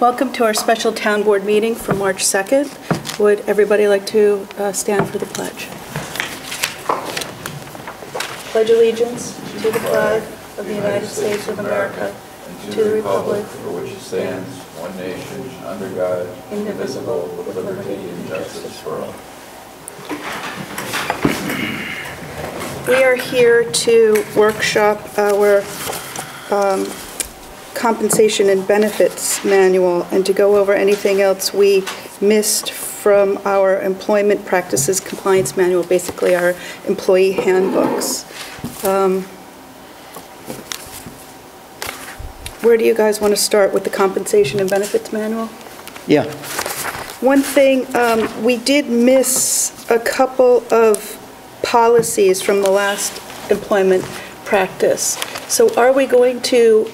Welcome to our special town board meeting for March 2nd. Would everybody like to uh, stand for the pledge? Pledge allegiance to the flag of the United States of America, and to the republic for which it stands, one nation, under God, indivisible, with liberty and justice for all. We are here to workshop our um, compensation and benefits manual and to go over anything else we missed from our employment practices compliance manual, basically our employee handbooks. Um, Where do you guys want to start with the compensation and benefits manual? Yeah. One thing, um, we did miss a couple of policies from the last employment practice. So are we going to,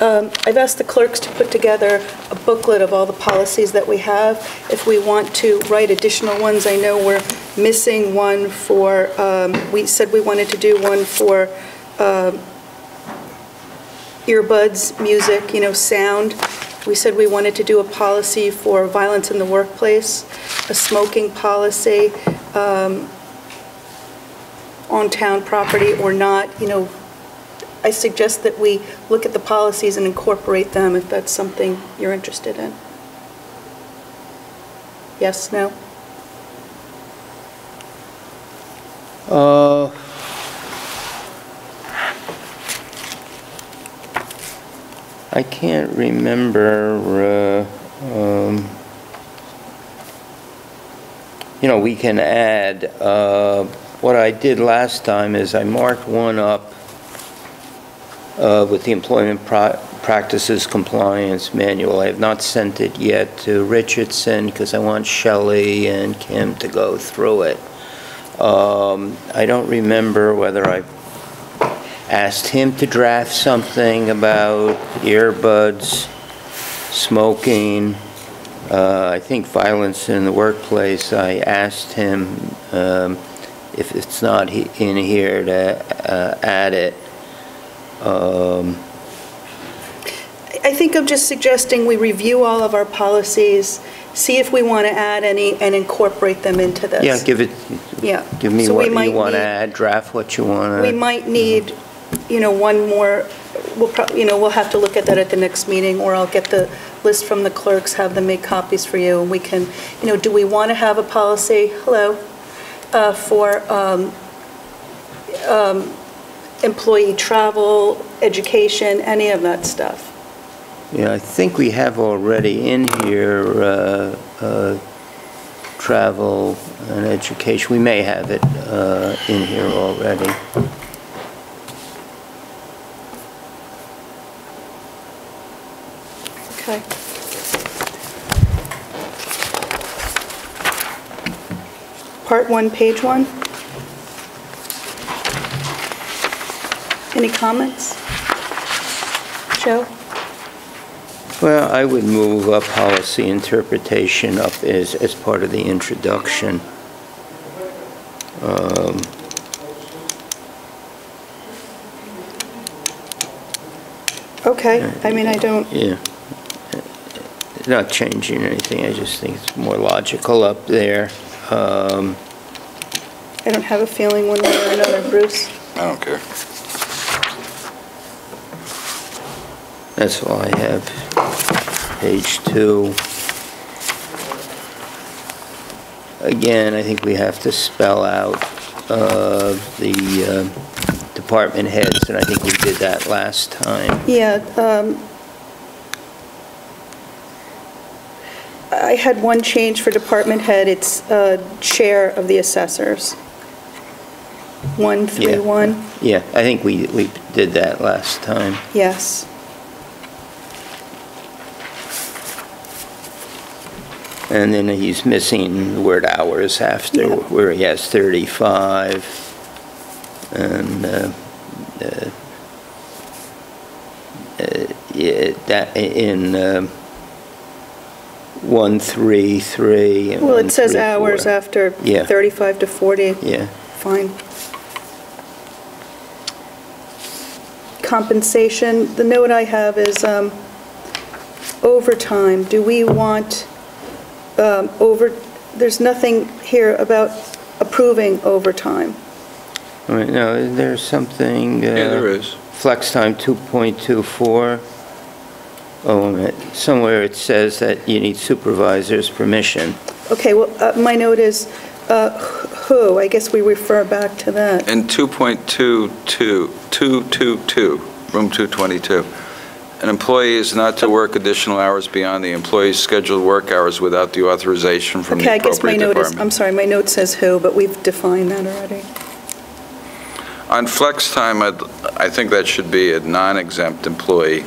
um, I've asked the clerks to put together a booklet of all the policies that we have. If we want to write additional ones, I know we're missing one for, um, we said we wanted to do one for um, earbuds, music, you know, sound. We said we wanted to do a policy for violence in the workplace, a smoking policy um, on town property or not, you know. I suggest that we look at the policies and incorporate them if that's something you're interested in. Yes, no? Uh, I can't remember, uh, um, you know, we can add, uh, what I did last time is I marked one up uh, with the Employment Practices Compliance Manual. I have not sent it yet to Richardson because I want Shelley and Kim to go through it. Um, I don't remember whether I asked him to draft something about earbuds, smoking, uh, I think violence in the workplace. I asked him um, if it's not in here to uh, add it. Um, I think I'm just suggesting we review all of our policies, see if we want to add any, and incorporate them into this. Yeah, give it, Yeah. give me So we what you might want to need- add, draft what you want to. We might need, you know, one more, we'll, prob- you know, we'll have to look at that at the next meeting, or I'll get the list from the clerks, have them make copies for you, and we can, you know, do we want to have a policy, hello, uh, for um, um, employee travel, education, any of that stuff? Yeah, I think we have already in here uh, uh, travel and education. We may have it uh, in here already. Okay. Part one, page one. Any comments? Joe? Well, I would move up policy interpretation up as, as part of the introduction. Um, Okay, I mean, I don't, Yeah. Not changing anything, I just think it's more logical up there. Um, I don't have a feeling one way or another, Bruce. I don't care. That's all I have. Page two. Again, I think we have to spell out uh, the uh, department heads, and I think we did that last time. Yeah, um, I had one change for department head, it's uh, chair of the assessors. One, three, Yeah. one, Yeah, I think we, we did that last time. yes. And then he's missing the word hours after, Yeah. where he has 35. And, uh, uh, uh, yeah, that, in um, 133 and Well, it says 134. hours after Yeah. 35 to 40, Yeah, fine. Compensation, the note I have is, um, overtime, do we want um, over, there's nothing here about approving overtime. All right, now, is there something? Yeah, there uh. Flex time 2.24. Oh, a minute. somewhere it says that you need supervisor's permission. Okay, well, uh, my note is uh, who, I guess we refer back to that. In 2.22, 222, room 222, an employee is not to work additional hours beyond the employee's scheduled work hours without the authorization from the Okay, I guess my appropriate note is, I'm department. sorry, my note says who, but we've defined that already. On flex time, I'd- I think that should be a non-exempt employee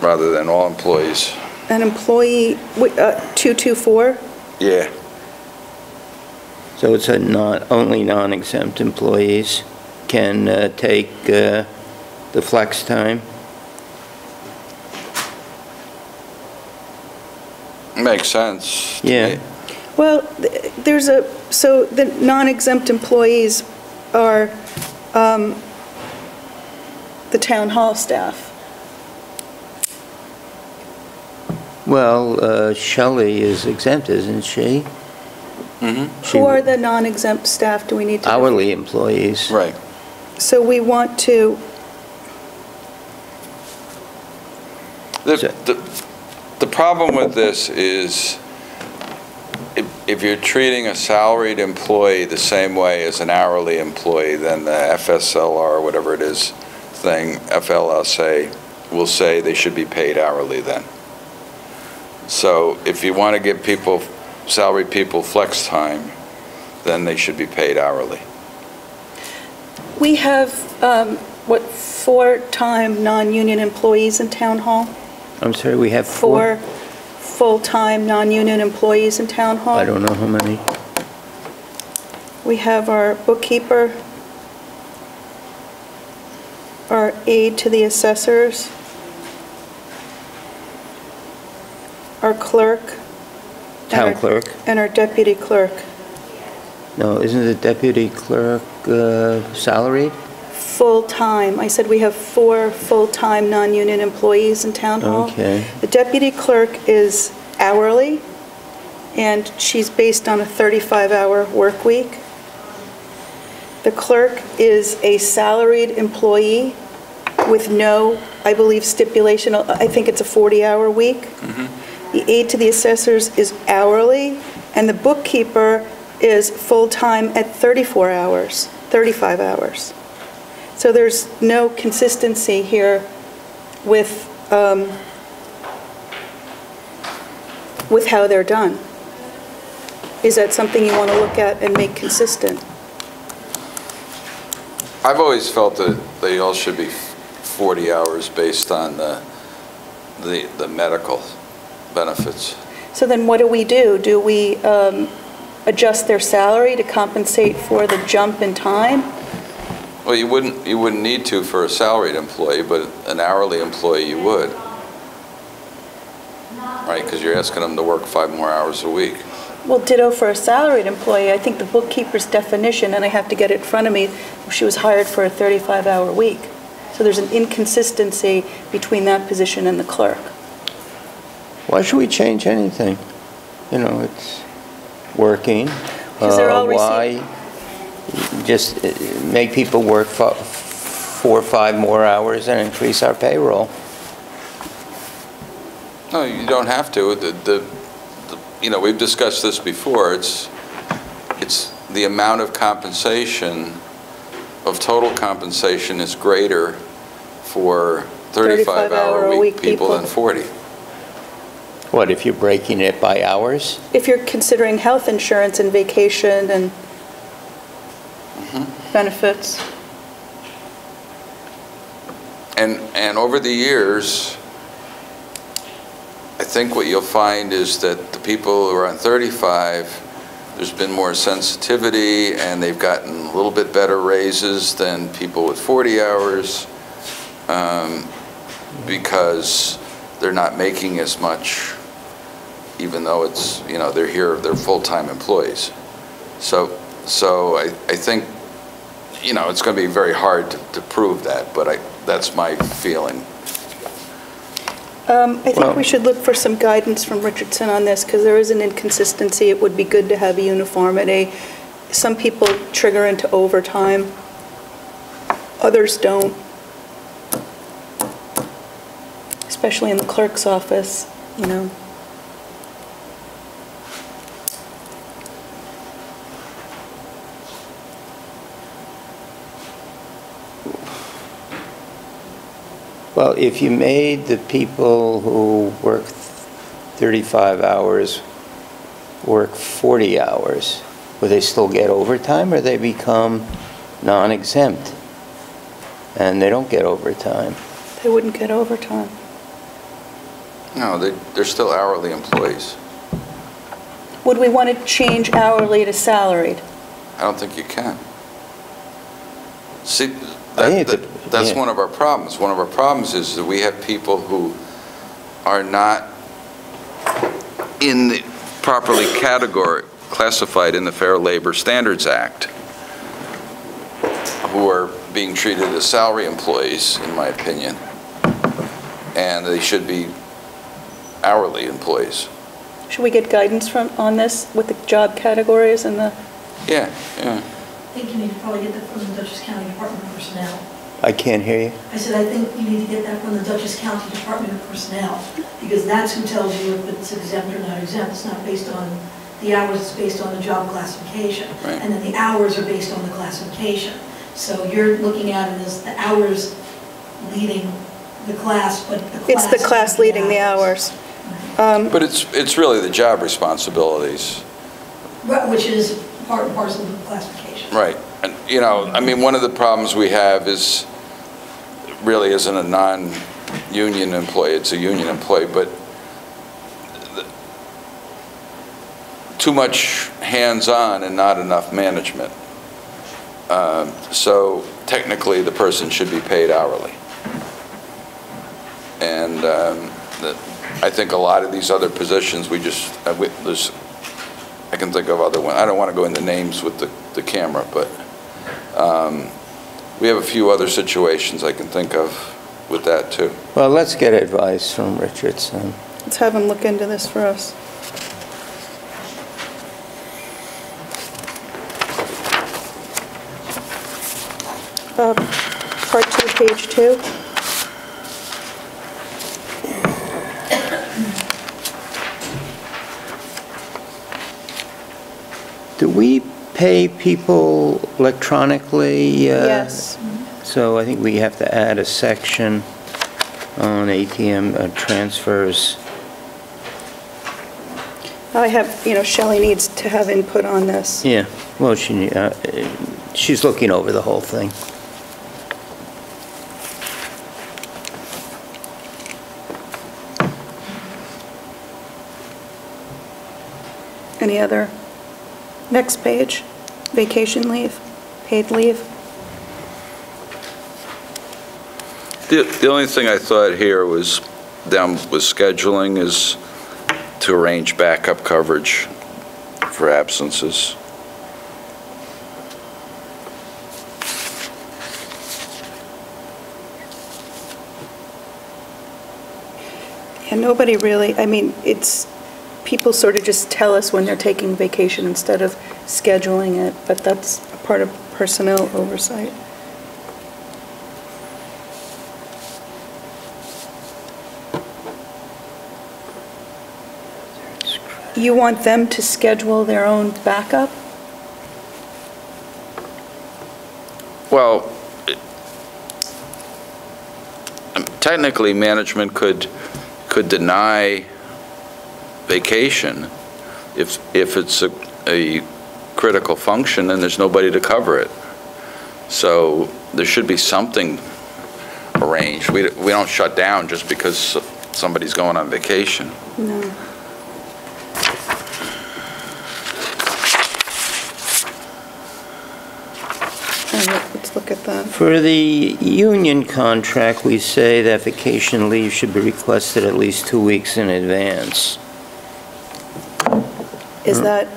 rather than all employees. An employee, wi- uh, 224? Yeah. So it's a non, only non-exempt employees can uh, take uh, the flex time? Makes sense. Yeah. Well, th- there's a, so the non-exempt employees are um, the town hall staff. Well, uh, Shelley is exempt, isn't she? Mhm. She- Who are the non-exempt staff, do we need to? Hourly employees. Right. So we want to, The, the, the problem with this is if, if you're treating a salaried employee the same way as an hourly employee, then the FSLR, whatever it is, thing, FLSA, will say they should be paid hourly then. So if you want to give people, salaried people flex time, then they should be paid hourly. we have, um, what, four-time non-union employees in town hall? I'm sorry, we have four? Four full-time non-union employees in town hall? I don't know how many. We have our bookkeeper, our aide to the assessors, our clerk. and Town our- clerk? And our deputy clerk. No, isn't the deputy clerk uh, salaried? Full-time, I said we have four full-time non-union employees in town hall. Okay. The deputy clerk is hourly, and she's based on a 35-hour work week. The clerk is a salaried employee with no, I believe, stipulation, I think it's a 40-hour week. Mm -hmm. The aide to the assessors is hourly, and the bookkeeper is full-time at 34 hours, 35 hours. So there's no consistency here with, um, with how they're done. Is that something you want to look at and make consistent? I've always felt that they all should be 40 hours based on the, the the medical benefits. So then what do we do? Do we um, adjust their salary to compensate for the jump in time? Well, you wouldn't, you wouldn't need to for a salaried employee, but an hourly employee you would. Right, because you're asking them to work five more hours a week. Well, ditto for a salaried employee. I think the bookkeeper's definition, and I have to get it in front of me, she was hired for a 35-hour week. So there's an inconsistency between that position and the clerk. Why should we change anything? You know, it's working. 'Cause they're Uh, all Why just uh, make people work fo- four or five more hours and increase our payroll? No, you don't have to. The, the, the- you know, we've discussed this before. It's, it's the amount of compensation, of total compensation is greater for 35-hour-a-week people than 40. What, if you're breaking it by hours? If you're considering health insurance and vacation and benefits. And, and over the years, I think what you'll find is that the people who are on 35, there's been more sensitivity, and they've gotten a little bit better raises than people with 40 hours, um, because they're not making as much, even though it's, you know, they're here, they're full-time employees. So, so I, I think, you know, it's going to be very hard to, to prove that, but I, that's my feeling. Um, I think Well- we should look for some guidance from Richardson on this, because there is an inconsistency. It would be good to have uniformity. Some people trigger into overtime, others don't. Especially in the clerk's office, you know. Well, if you made the people who work 35 hours work 40 hours, would they still get overtime, or they become non-exempt? And they don't get overtime? They wouldn't get overtime. No, they, they're still hourly employees. Would we want to change hourly to salaried? I don't think you can. See, I think that, it that- dep- that's yeah. one of our problems. One of our problems is that we have people who are not in the properly category, classified in the Fair Labor Standards Act, who are being treated as salary employees, in my opinion, and they should be hourly employees. Should we get guidance from, on this with the job categories and the, Yeah, yeah. I think you need to probably get that from the Dutchess County Department of Personnel. I can't hear you. I said, I think you need to get that from the Dutchess County Department of Personnel, because that's who tells you if it's exempt or not exempt. It's not based on the hours, it's based on the job classification. Right. And then the hours are based on the classification. So you're looking at it as the hours leading the class, but the class... it's the class leading the hours. Um, But it's, it's really the job responsibilities. Right, Which is part and parcel of the classification. Right. And, you know, I mean, one of the problems we have is, really isn't a non-union employee, it's a union employee, but too much hands-on and not enough management. Um, So technically, the person should be paid hourly. And um, the- I think a lot of these other positions, we just, uh, we- there's, I can think of other ones. I don't want to go into names with the, the camera, but um, we have a few other situations I can think of with that, too. Well, let's get advice from Richardson. Let's have him look into this for us. Uh, Part two, page two. Do we pay people electronically? uh, Yes. So I think we have to add a section on ATM uh, transfers. I have, you know, Shelley needs to have input on this. Yeah, well, she, uh, she's looking over the whole thing. Any other? Next page, vacation leave, paid leave. The, the only thing I thought here was, down with scheduling, is to arrange backup coverage for absences. And nobody really, I mean, it's, people sort of just tell us when they're taking vacation instead of scheduling it, but that's part of personnel oversight. You want them to schedule their own backup? Well, technically, management could, could deny vacation if, if it's a, a critical function and there's nobody to cover it. So there should be something arranged. We, we don't shut down just because somebody's going on vacation. No. Let's look at that. For the union contract, we say that vacation leave should be requested at least two weeks in advance. Is that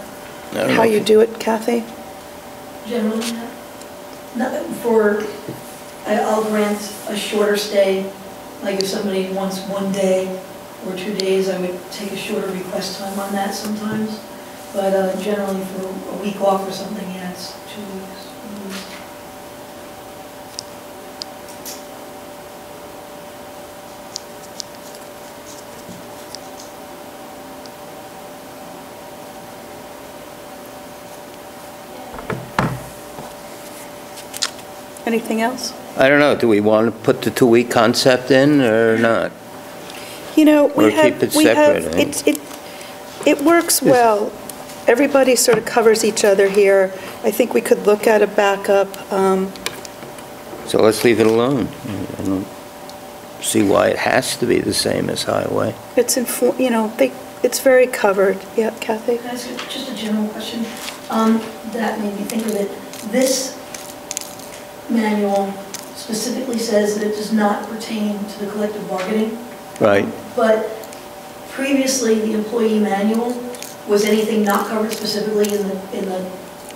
I don't how if- you do it, Kathy? Generally, no. Not for, I- I'll grant a shorter stay Like if somebody wants one day or two days, I would take a shorter request time on that sometimes. But uh, generally for a week off or something, yeah, it's two weeks. Anything else? I don't know, do we want to put the two-week concept in or not? You know, we Or have, keep it we have, separate, eh? it, it, it works well. Everybody sort of covers each other here. I think we could look at a backup. um, So let's leave it alone. I don't see why it has to be the same as highway. It's in, you know, they, it's very covered. Yeah, Kathy? Can I ask you just a general question? Um, That made me think of it. This manual specifically says that it does not pertain to the collective bargaining. Right. But previously, the employee manual was anything not covered specifically in the, in the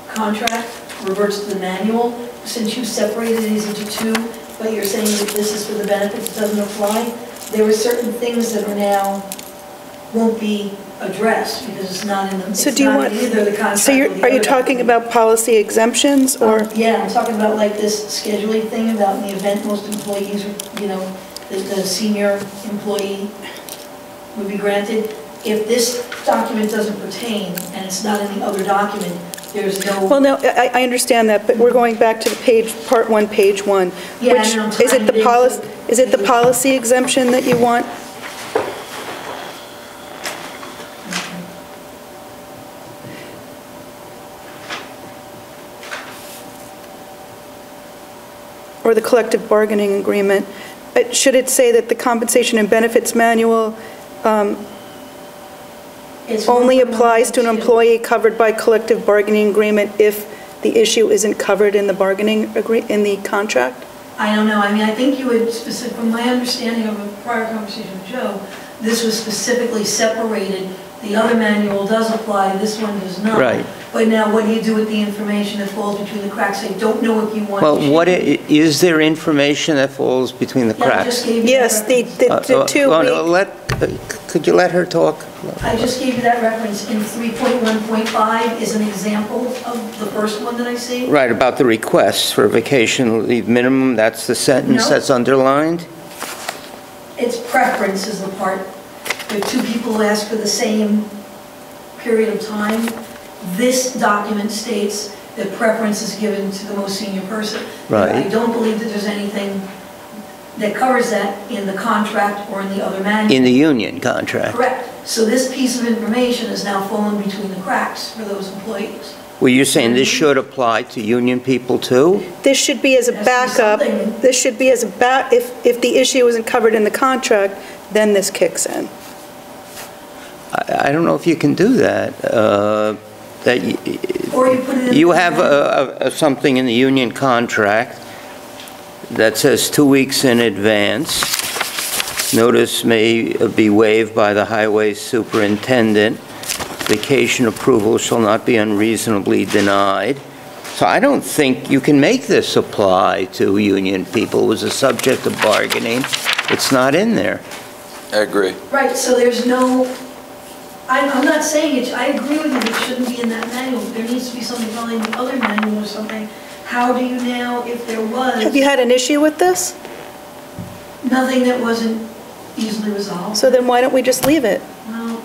contract reverts to the manual. Since you separated these into two, but you're saying that this is for the benefits, it doesn't apply, there were certain things that are now, won't be addressed because it's not in the, So it's do you not want, either the contract so you're, the are you other talking document. about policy exemptions or? Um, Yeah, I'm talking about like this scheduling thing about in the event most employees, you know, the, the senior employee would be granted. If this document doesn't pertain and it's not in the other document, there's no. Well, no, no, I, I understand that, but we're going back to the page, part one, page one. Yeah, I which know, Is it the timing, policy, is it the policy exemption that you want? Or the collective bargaining agreement? Uh, Should it say that the compensation and benefits manual it's. only applies to an employee covered by collective bargaining agreement if the issue isn't covered in the bargaining agree, in the contract? I don't know, I mean, I think you would specific, from my understanding of a prior conversation with Joe, this was specifically separated. The other manual does apply, this one does not. Right. But now what do you do with the information that falls between the cracks? I don't know if you want. to Well, what, i- change- is there information that falls between the Yeah, I cracks? just gave you that Yes, the, reference. the Uh, the uh, two well, no, week, let, uh, could you let her talk? I just gave you that reference in 3.1.5 is an example of the first one that I see. Right, about the requests for vacation leave minimum, that's the sentence No. that's underlined? It's preference is the part. If two people ask for the same period of time, this document states that preference is given to the most senior person. Right. I don't believe that there's anything that covers that in the contract or in the other manual. In the union contract? Correct. So this piece of information has now fallen between the cracks for those employees. Well, you're saying this should apply to union people too? this should be as a Has to be backup. This should be as a back, if, if the issue isn't covered in the contract, then this kicks in. I, I don't know if you can do that, uh, that y- Or you put it in. You have a- a- a- something in the union contract that says two weeks in advance. Notice may be waived by the highway superintendent. Vacation approval shall not be unreasonably denied. So I don't think you can make this apply to union people. It was a subject of bargaining. It's not in there. I agree. Right, so there's no, I'm, I'm not saying it, I agree with you, it shouldn't be in that manual. There needs to be something probably in the other manual or something. How do you now, if there was Have you had an issue with this? nothing that wasn't easily resolved? So then why don't we just leave it? Well,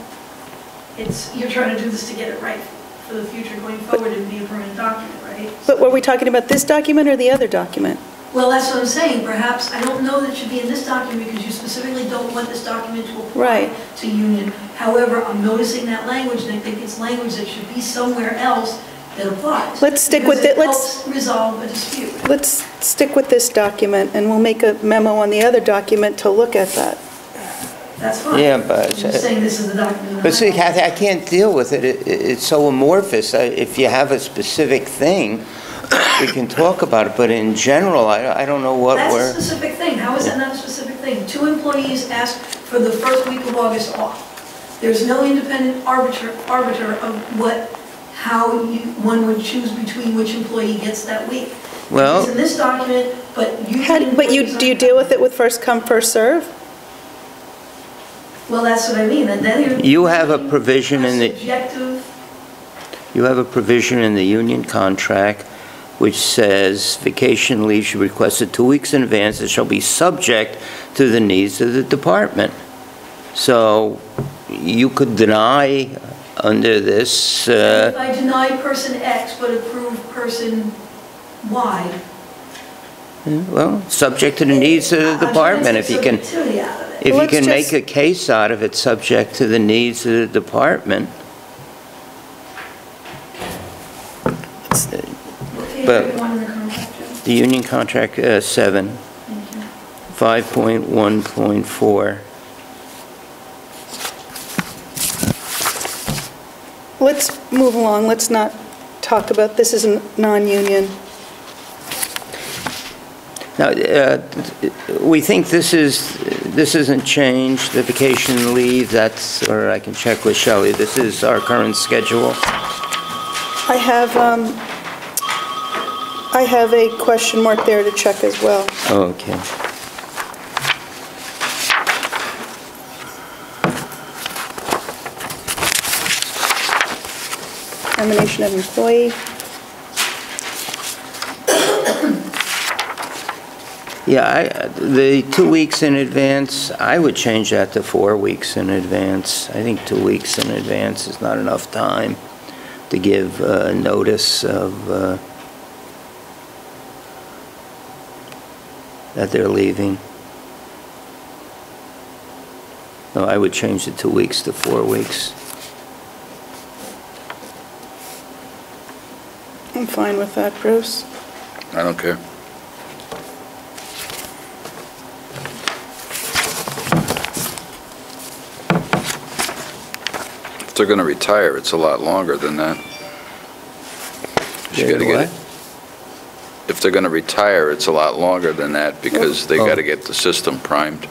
it's, you're trying to do this to get it right for the future going forward and be a permanent document, right? But were we talking about this document or the other document? Well, that's what I'm saying, perhaps, I don't know that it should be in this document because you specifically don't want this document to apply Right. to union. However, I'm noticing that language and I think it's language that should be somewhere else that applies. Let's stick with it. Let's- helps resolve a dispute. Let's stick with this document, and we'll make a memo on the other document to look at that. That's fine. Yeah, but- I'm just saying this is the document. But see, Kathy, I can't deal with it. It- it- It's so amorphous. I- If you have a specific thing, we can talk about it, but in general, I I don't know what That's a we're... specific thing. How is that not a specific thing? Two employees ask for the first week of August off. There's no independent arbiter, arbiter of what, how you, one would choose between which employee gets that week. Well- Because in this document, but you. How, but you, do you deal with it with first come, first serve? Well, that's what I mean, and then you're. You have a provision in the- Subjective, You have a provision in the union contract which says vacation leave should be requested two weeks in advance and shall be subject to the needs of the department. So you could deny under this, if uh, I deny person X but approve person Y. well, subject to the needs of the I'm trying to department. If you can, subjectivity out of it. if you can make a case out of it, subject to the needs of the department. But- the? Union contract, uh, seven, 5.1.4. Let's move along, let's not talk about, this is a non-union. Now, uh, we think this is, this isn't changed, the vacation leave, that's, or I can check with Shelley, this is our current schedule. I have, um, I have a question mark there to check as well. Okay. Termination of employee. Yeah, I, the two weeks in advance, I would change that to four weeks in advance. I think two weeks in advance is not enough time to give uh, notice of, uh, that they're leaving. No, I would change the two weeks to four weeks. I'm fine with that, Bruce. I don't care. If they're gonna retire, it's a lot longer than that. You They're gotta get what? it. If they're gonna retire, it's a lot longer than that because they Oh. gotta get the system primed.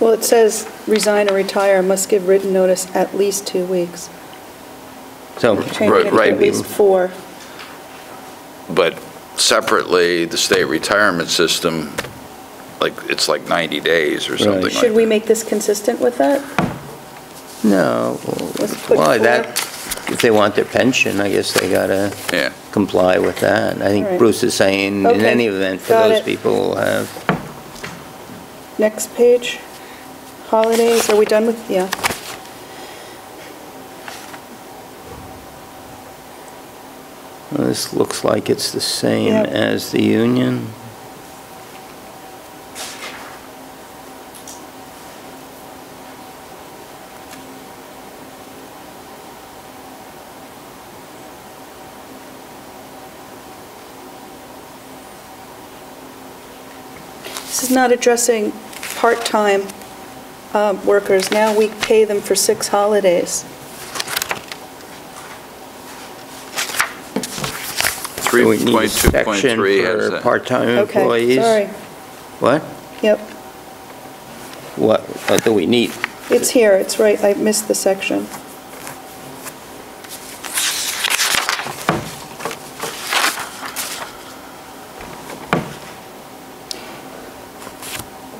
Well, it says resign or retire, must give written notice at least two weeks. So, Changing Right, it to right. at least four. But separately, the state retirement system, like, it's like 90 days or something like that. Should we make this consistent with that? no, Let's put well, four. that, if they want their pension, I guess they gotta Yeah. comply with that. I think right. Bruce is saying, in Okay, any event, for got those it. people who have, Next page. Holidays, are we done with, yeah. well, this looks like it's the same Yep. as the union. Is not addressing part-time uh, workers. Now we pay them for six holidays. So we need a section 3.2.3 has for part-time Okay, employees. sorry. What? Yep, What, what do we need? it's here, it's right, I missed the section.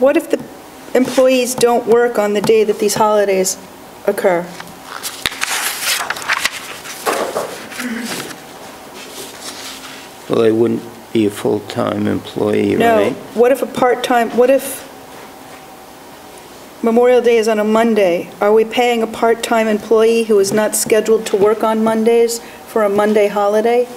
What if the employees don't work on the day that these holidays occur? Well, they wouldn't be a full-time employee, No, right? what if a part-time, what if Memorial Day is on a Monday? Are we paying a part-time employee who is not scheduled to work on Mondays for a Monday holiday?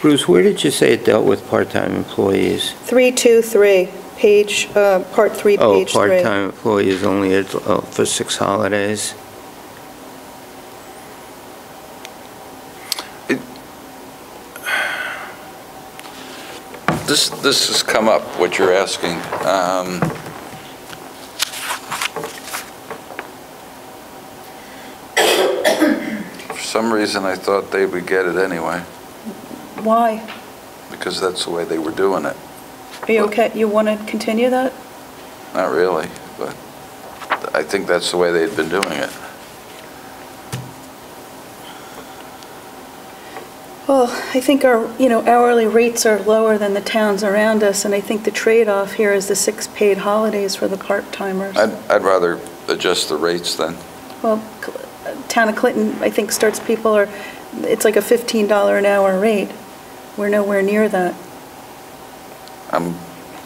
Bruce, where did you say it dealt with part-time employees? 323, page, uh, part 3, Oh, page 3. part-time employees only at- oh, for six holidays. This, this has come up, what you're asking. Um, For some reason, I thought they would get it anyway, Why? because that's the way they were doing it. Are you okay, you want to continue that? Not really, but I think that's the way they'd been doing it. Well, I think our, you know, hourly rates are lower than the towns around us, and I think the trade-off here is the six paid holidays for the part-timers. I'd, I'd rather adjust the rates then. Well, Cl- Town of Clinton, I think, starts people are, it's like a $15 an hour rate. We're nowhere near that. I'm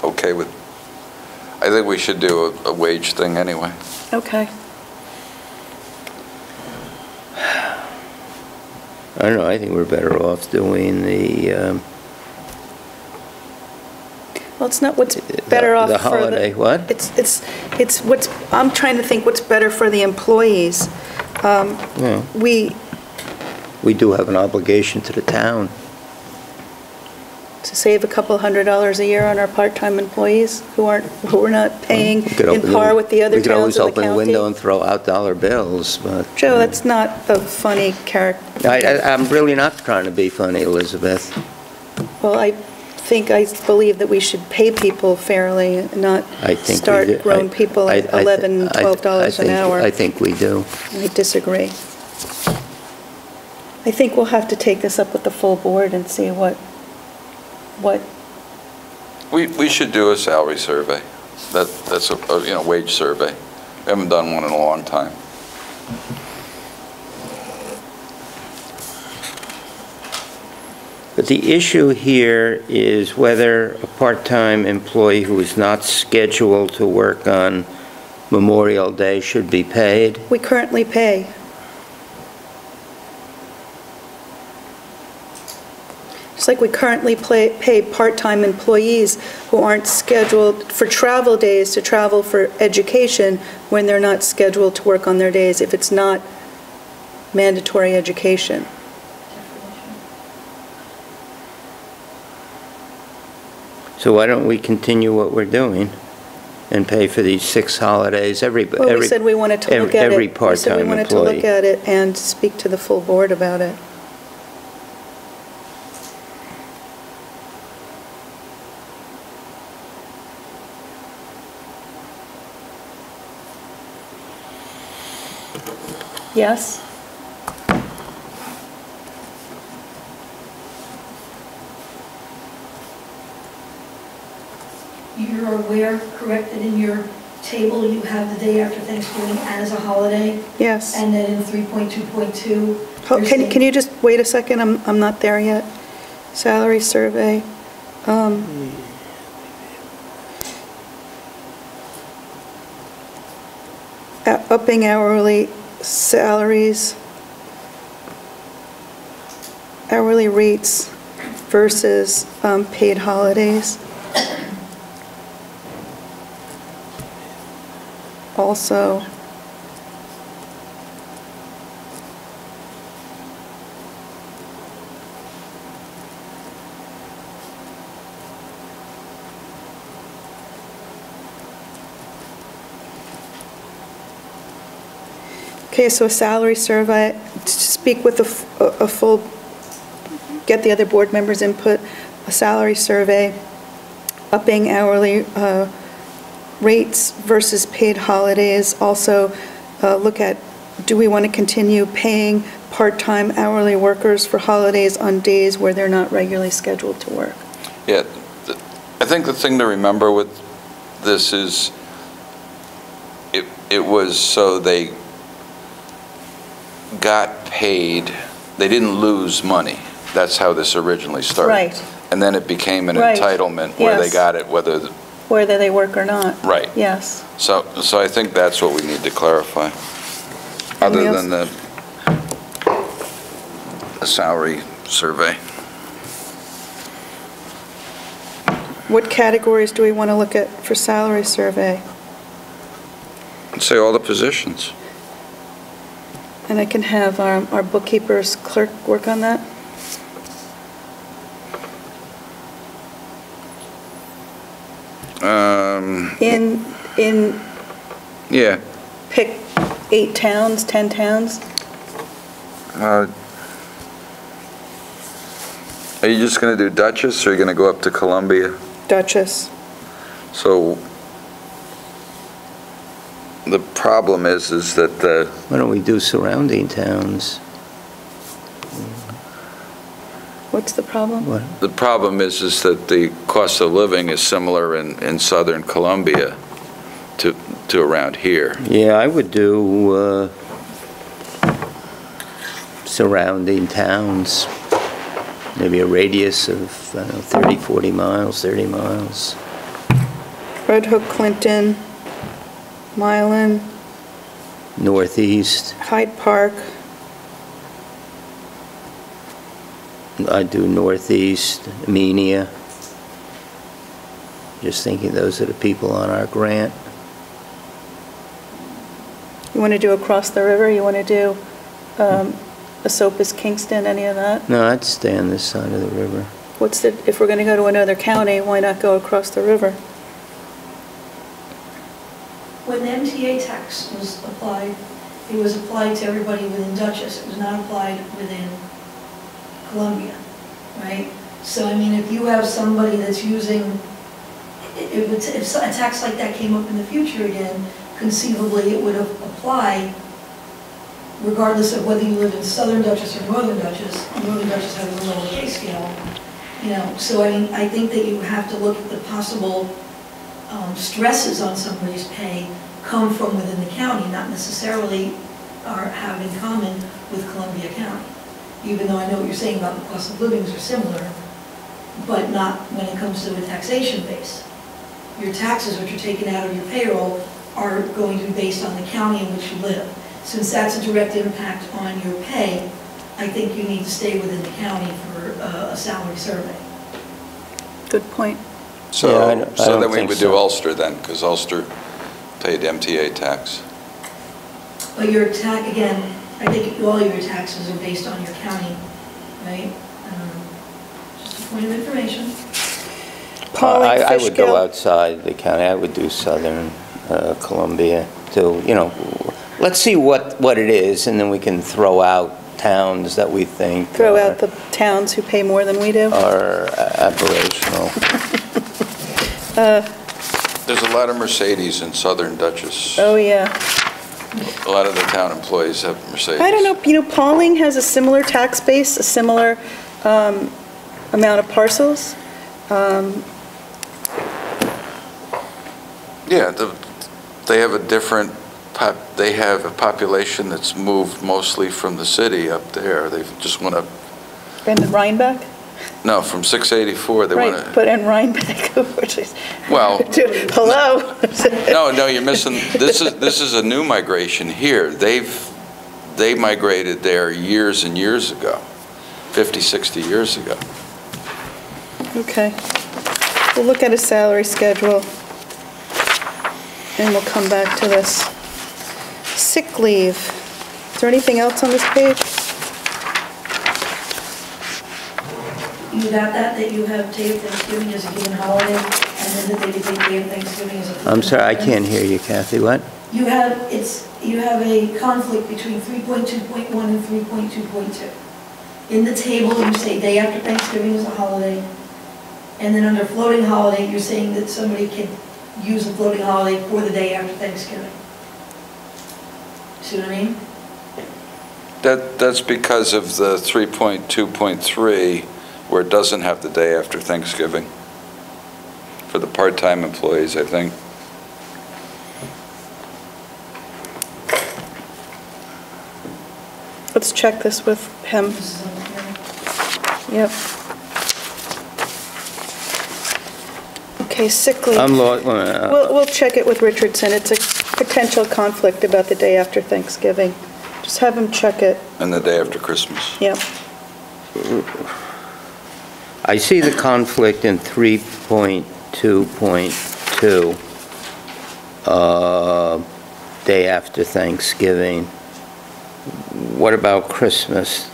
okay with, I think we should do a, a wage thing anyway. Okay. I don't know, I think we're better off doing the, um, Well, it's not what's better off for the the... holiday, what? It's, it's, it's what's, I'm trying to think what's better for the employees. Um, Well, We, we do have an obligation to the town. To save a couple hundred dollars a year on our part-time employees who aren't, who we're not paying We could in open par with the other We could towns always in the open the window county. and throw out dollar bills, but... Joe, that's not a funny character. I, I- I'm really not trying to be funny, Elizabeth. Well, I think, I believe that we should pay people fairly, not I think we do. start grown I- people I- at I- 11, I- 12 dollars I an think- hour. I think we do. I disagree. I think we'll have to take this up with the full board and see what, what, We, we should do a salary survey. That, that's a, a, you know, wage survey. We haven't done one in a long time. But the issue here is whether a part-time employee who is not scheduled to work on Memorial Day should be paid. we currently pay. Just like we currently play- pay part-time employees who aren't scheduled for travel days to travel for education when they're not scheduled to work on their days if it's not mandatory education. So why don't we continue what we're doing and pay for these six holidays, every, Well, we every, said we wanted to every- look at it. every We part-time we wanted to look at it and speak to the full board about it. Yes? You're aware, correct, that in your table, you have the day after Thanksgiving as a holiday, Yes. and then in 3.2.2. Oh, you're Can, saying- can you just wait a second? I'm, I'm not there yet. Salary survey. Um, uh, Upping hourly salaries, hourly rates versus um, paid holidays. Also, Okay, so a salary survey, speak with a full, get the other board members' input, a salary survey, upping hourly uh, rates versus paid holidays. Also, uh, look at, do we want to continue paying part-time hourly workers for holidays on days where they're not regularly scheduled to work? Yeah, I think the thing to remember with this is, it, it was so they got paid, they didn't lose money. That's how this originally started. Right. And then it became an Right. entitlement where they Yes. got it, whether, the- Whether they work or not? right. Yes. So, so I think that's what we need to clarify, other than the the salary survey. What categories do we want to look at for salary survey? I'd say all the positions. And I can have our our bookkeeper's clerk work on that? Um, In, in, yeah, pick eight towns, 10 towns? Uh, Are you just going to do Dutchess, or are you going to go up to Columbia? Dutchess. So the problem is, is that the, Why don't we do surrounding towns? What's the problem? What? The problem is, is that the cost of living is similar in, in southern Columbia to, to around here. Yeah, I would do uh, surrounding towns, maybe a radius of, I don't know, 30, 40 miles, 30 miles. Red Hook, Clinton, Milan, Northeast, Hyde Park, I do northeast, Amenia. Just thinking those are the people on our grant. you want to do across the river, you want to do um, Esopus, Kingston, any of that? No, I'd stay on this side of the river. What's the, if we're going to go to another county, why not go across the river? When the MTA tax was applied, it was applied to everybody within Dutchess. It was not applied within Columbia, right? So, I mean, if you have somebody that's using, if, if a tax like that came up in the future again, conceivably it would applied regardless of whether you live in southern Dutchess or northern Dutchess. Northern Dutchess has a lower pay scale, you know, so I mean, I think that you have to look at the possible um, stresses on somebody's pay come from within the county, not necessarily are, have in common with Columbia County. Even though I know what you're saying about the cost of livings are similar, but not when it comes to the taxation base. Your taxes, which are taken out of your payroll, are going to be based on the county in which you live. Since that's a direct impact on your pay, I think you need to stay within the county for uh, a salary survey. Good point. Yeah, I So, don't- I so don't then we think would do. Ulster then, because Ulster paid MTA tax. But your tax, again, I think all your taxes are based on your county, right? Um, Just a point of information. Pawling, I I would go outside the county, I would do southern uh, Columbia to, you know, let's see what, what it is, and then we can throw out towns that we think Throw are- out the towns who pay more than we do. are aberrational. There's a lot of Mercedes in southern Dutchess. Oh, yeah. A lot of the town employees have Mercedes. I don't know, you know, Pawling has a similar tax base, a similar um, amount of parcels. Um, Yeah, the- they have a different, pop. they have a population that's moved mostly from the city up there. They just want to, And Rhinebeck? No, from 684, they want Right, to, put in Rhinebeck, which is... Well, Hello? no, no, you're missing, this is, this is a new migration here. They've, they migrated there years and years ago, 50, 60 years ago. Okay. We'll look at a salary schedule, and we'll come back to this. Sick leave. Is there anything else on this page? You got that, that you have day of Thanksgiving as a given holiday, and then that they could take day of Thanksgiving as a... I'm sorry, I can't hear you, Kathy, what? You have, it's, you have a conflict between 3.2.1 and 3.2.2. In the table, you say day after Thanksgiving is a holiday, and then under floating holiday, you're saying that somebody can use a floating holiday for the day after Thanksgiving. See what I mean? That, that's because of the 3.2.3, where it doesn't have the day after Thanksgiving. For the part-time employees, I think. Let's check this with him. This is unclear. Yep. Okay, sick leave. I'm, lo- uh, We'll, we'll check it with Richardson. It's a potential conflict about the day after Thanksgiving. Just have him check it. And the day after Christmas. Yep. I see the conflict in 3.2.2, uh, day after Thanksgiving. What about Christmas?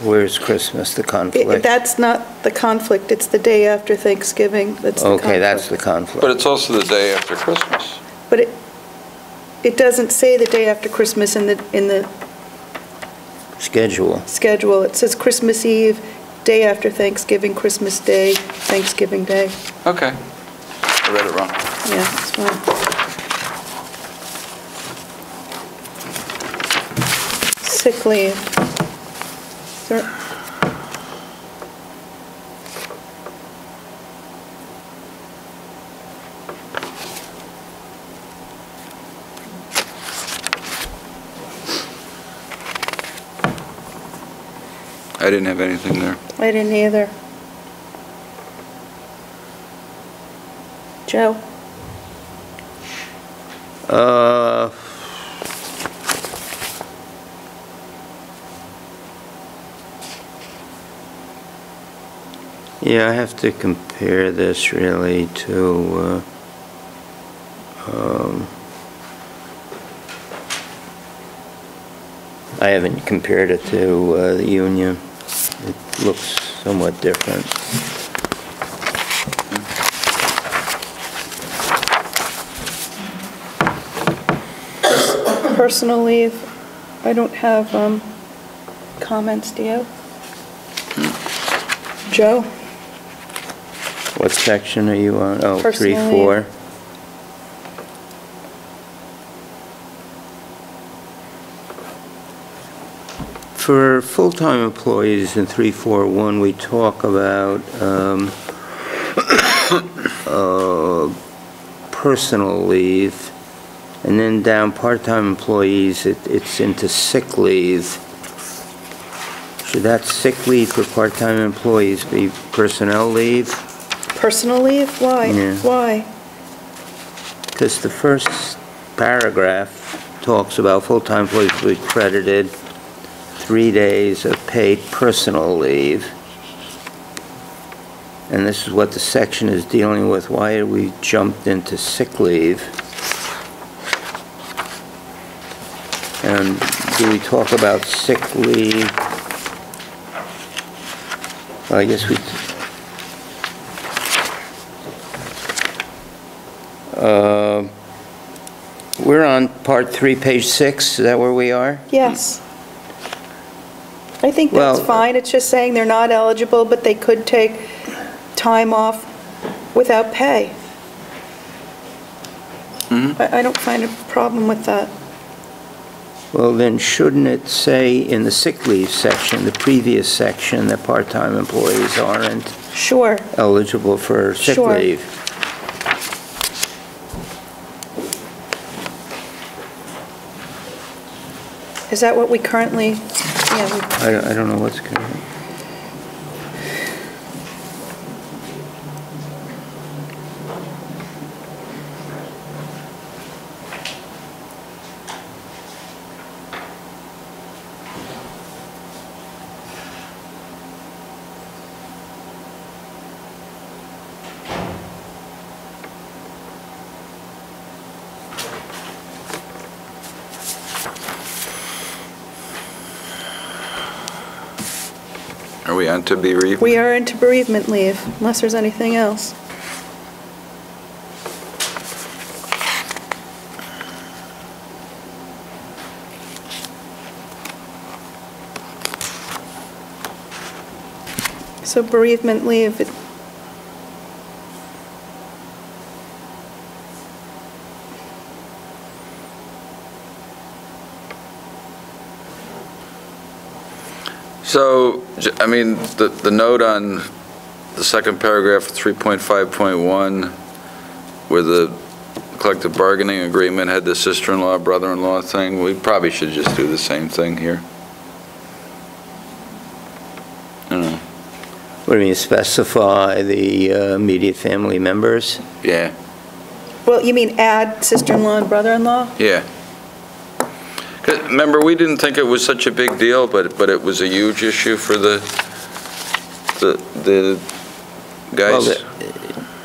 Where's Christmas, the It- conflict? That's not the conflict, it's the day after Thanksgiving that's the conflict. Okay, that's the conflict. But conflict. it's also the day after Christmas. But it, it doesn't say the day after Christmas in the, in the Schedule. schedule. It says Christmas Eve, day after Thanksgiving, Christmas Day, Thanksgiving Day. Okay. I read it wrong. Yeah, that's fine. Sick leave. Is there- I didn't have anything there. I didn't either. Joe? Uh, Yeah, I have to compare this really to, uh, um, I haven't compared it to uh, the union. Looks somewhat different. Personal leave, I don't have um, comments, do you? Joe? What section are you on? Oh, three, Personal four. For full-time employees in 341, we talk about um, uh, personal leave, and then down part-time employees, it- it's into sick leave. Should that sick leave for part-time employees be personnel leave? Personal leave? Why? Yeah. Why? Because the first paragraph talks about full-time employees will be credited three days of paid personal leave. And this is what the section is dealing with. Why we jumped into sick leave? And do we talk about sick leave? Well, I guess we... Uh, We're on part three, page six, is that where we are? Yes. I think that's Well- uh, fine, it's just saying they're not eligible, but they could take time off without pay. Hmm? I I don't find a problem with that. Well, then shouldn't it say in the sick leave section, the previous section, that part-time employees aren't Sure. eligible for sick Sure. leave? Is that what we currently, I I don't know what's going on. On bereavement? we are into bereavement leave, unless there's anything else. So bereavement leave, it- So, I mean, the, the note on the second paragraph, 3.5.1, where the collective bargaining agreement had the sister-in-law, brother-in-law thing, we probably should just do the same thing here. You know, What do you mean, specify the uh, immediate family members? yeah, well, you mean add sister-in-law and brother-in-law? yeah. 'Cause Remember, we didn't think it was such a big deal, but, but it was a huge issue for the, the, the Well, guys. the-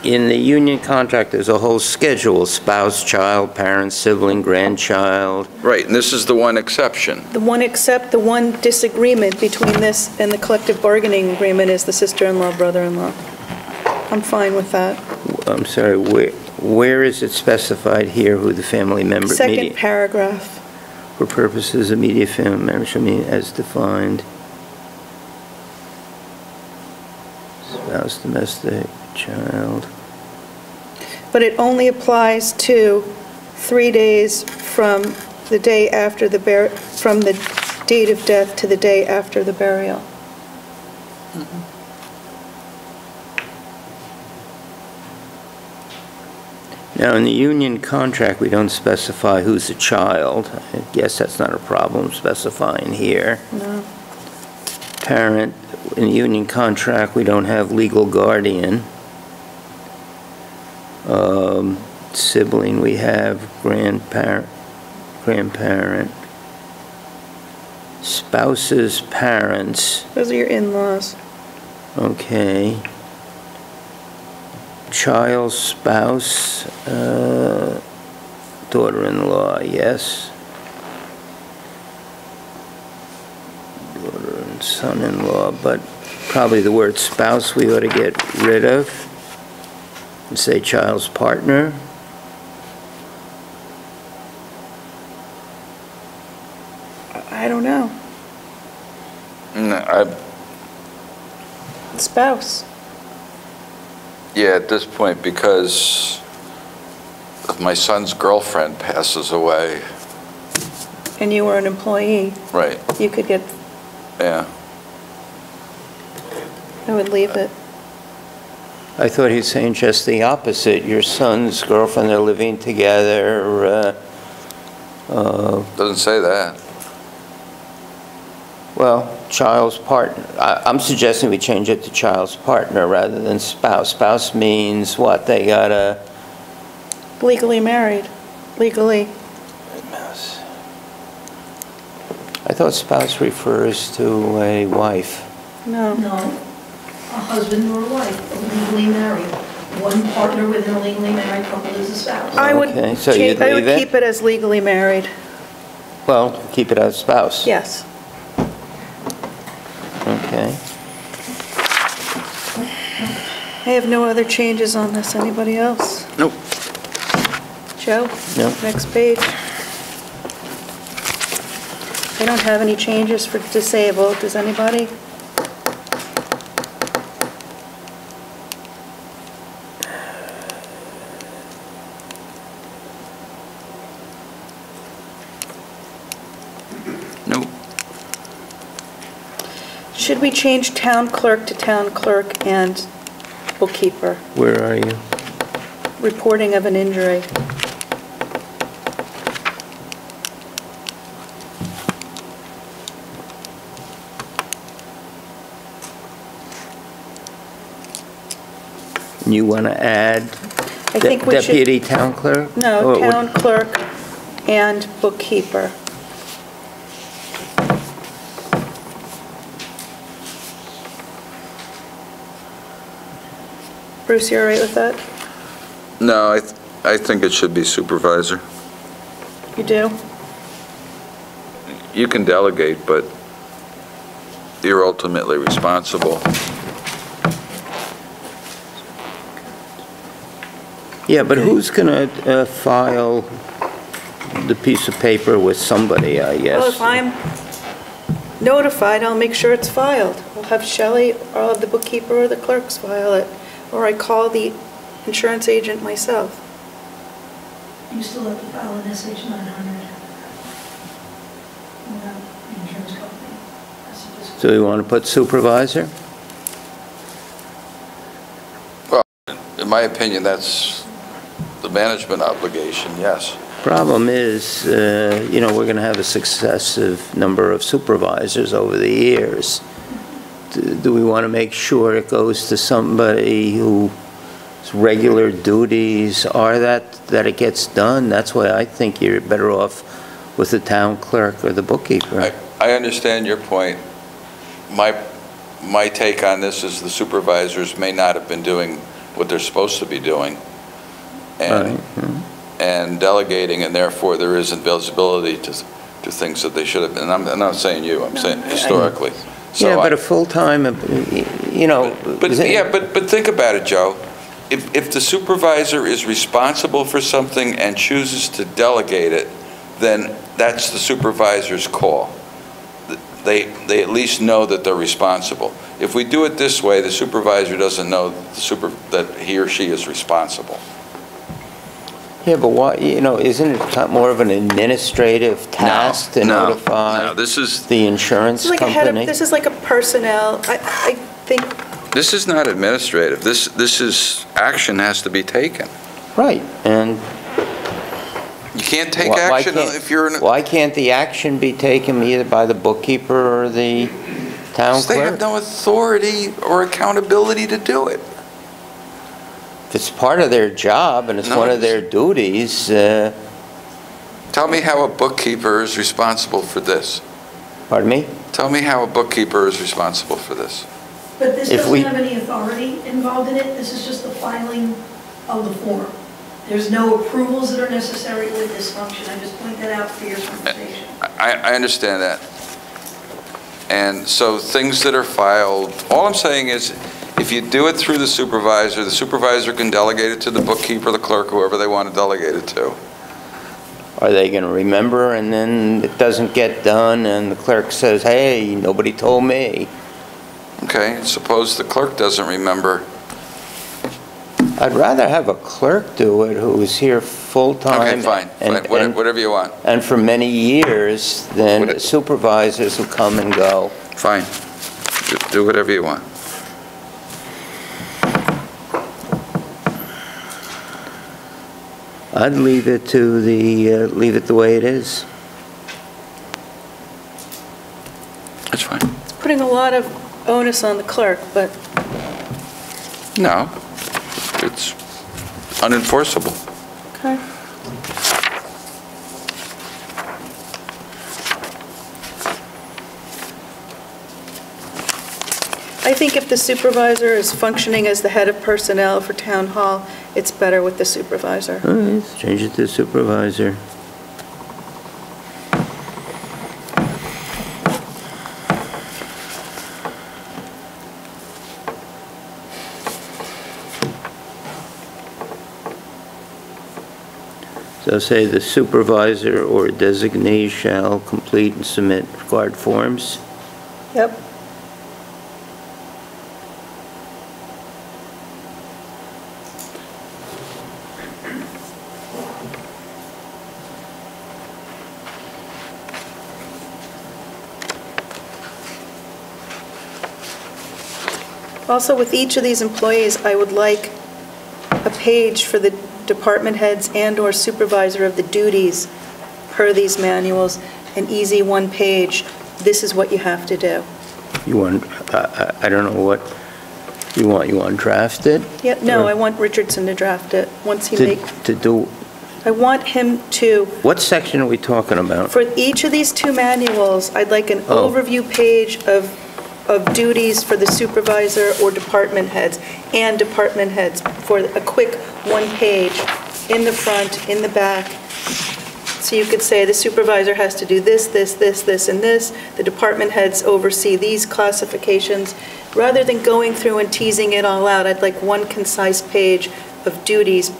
In the union contract, there's a whole schedule, spouse, child, parent, sibling, grandchild. Right, and this is the one exception. The one except, the one disagreement between this and the collective bargaining agreement is the sister-in-law, brother-in-law. I'm fine with that. I'm sorry, where, where is it specified here who the family member? Second immediate- paragraph. For purposes of media family members, I mean, as defined. Spouse, domestic, child. But it only applies to three days from the day after the bur, from the date of death to the day after the burial. Mm-hmm. Now, in the union contract, we don't specify who's the child. I guess that's not a problem specifying here. No. Parent, in the union contract, we don't have legal guardian. Um, Sibling, we have grandparent, grandparent. Spouses, parents, Those are your in-laws. okay. Child, spouse, uh, daughter-in-law, yes. Daughter and son-in-law, but probably the word spouse we ought to get rid of. And say child's partner. I don't know. No, I, Spouse. Yeah, at this point, because if my son's girlfriend passes away, And you were an employee, right, you could get, yeah. I would leave it. I thought he was saying just the opposite. Your son's girlfriend, they're living together, uh, uh, Doesn't say that. Well, child's partner, I- I'm suggesting we change it to child's partner rather than spouse. Spouse means what? They got a, Legally married, legally. I thought spouse refers to a wife. No. No, a husband or a wife, legally married. One partner within a legally married couple is a spouse. I would, Okay, so cha- you'd I would it? keep it as legally married, Well, keep it as spouse. yes. Okay. I have no other changes on this. Anybody else? Nope. Joe? No. Next page. I don't have any changes for disabled. Does anybody? Should we change town clerk to town clerk and bookkeeper? Where are you? Reporting of an injury. You want to add I think we should... deputy town clerk? No, would- town clerk and bookkeeper. Bruce, you all right with that? No, I, th- I think it should be supervisor. You do? You can delegate, but you're ultimately responsible. Yeah, but who's going to uh, file the piece of paper with somebody, I guess? Well, if I'm notified, I'll make sure it's filed. I'll have Shelley, or I'll have the bookkeeper or the clerks file it, or I call the insurance agent myself. You still have to file an SH 900 without the insurance company. That's just- So you want to put supervisor? Well in my opinion, that's the management obligation, yes. Problem is, uh, you know, we're going to have a successive number of supervisors over the years. Do do we want to make sure it goes to somebody whose regular duties are that, that it gets done? That's why I think you're better off with the town clerk or the bookkeeper. I, I understand your point. My, my take on this is the supervisors may not have been doing what they're supposed to be doing. And, and delegating, and therefore there is invisibility to, to things that they should have been. I'm, I'm not saying you, I'm saying historically. So Yeah, but a full-time, you know... But, yeah, but, but think about it, Joe. If, if the supervisor is responsible for something and chooses to delegate it, then that's the supervisor's call. They, they at least know that they're responsible. If we do it this way, the supervisor doesn't know the super, that he or she is responsible. Yeah, but why, you know, isn't it more of an administrative task to No, no, notify No, this is, the insurance This is like a head of, company? this is like a personnel, I, I think, this is not administrative. This, this is, action has to be taken. Right, and... You can't take why- why action can't- if you're in, a- Why can't the action be taken either by the bookkeeper or the town They have clerk. no authority or accountability to do it. If it's part of their job and it's No, one it of their duties, uh, Tell me how a bookkeeper is responsible for this. pardon me? Tell me how a bookkeeper is responsible for this. But this If doesn't we- have any authority involved in it, this is just the filing of the form. There's no approvals that are necessary with this function, I just point that out for your conversation. I, I understand that. And so things that are filed, all I'm saying is, if you do it through the supervisor, the supervisor can delegate it to the bookkeeper, the clerk, whoever they want to delegate it to. Are they going to remember and then it doesn't get done and the clerk says, hey, nobody told me? Okay, suppose the clerk doesn't remember. I'd rather have a clerk do it who is here full-time. Okay, fine, and- fine, what- and- whatever you want, And for many years than supervisors who come and go. fine. Do- Do whatever you want. I'd leave it to the, uh, leave it the way it is. That's fine. It's putting a lot of onus on the clerk, but No, it's unenforceable. Okay. I think if the supervisor is functioning as the head of personnel for town hall, it's better with the supervisor. All right, let's change it to supervisor. So say the supervisor or designee shall complete and submit required forms. Yep. Also, with each of these employees, I would like a page for the department heads and/or supervisor of the duties per these manuals, an easy one page. This is what you have to do. You want, I I- I don't know what you want, you want drafted? Yeah, no, Or- I want Richardson to draft it, once he To make, to do, I want him to, what section are we talking about? for each of these two manuals, I'd like an Oh. overview page of, of duties for the supervisor or department heads, and department heads, for a quick one page, in the front, in the back. So you could say, the supervisor has to do this, this, this, this, and this, the department heads oversee these classifications. Rather than going through and teasing it all out, I'd like one concise page of duties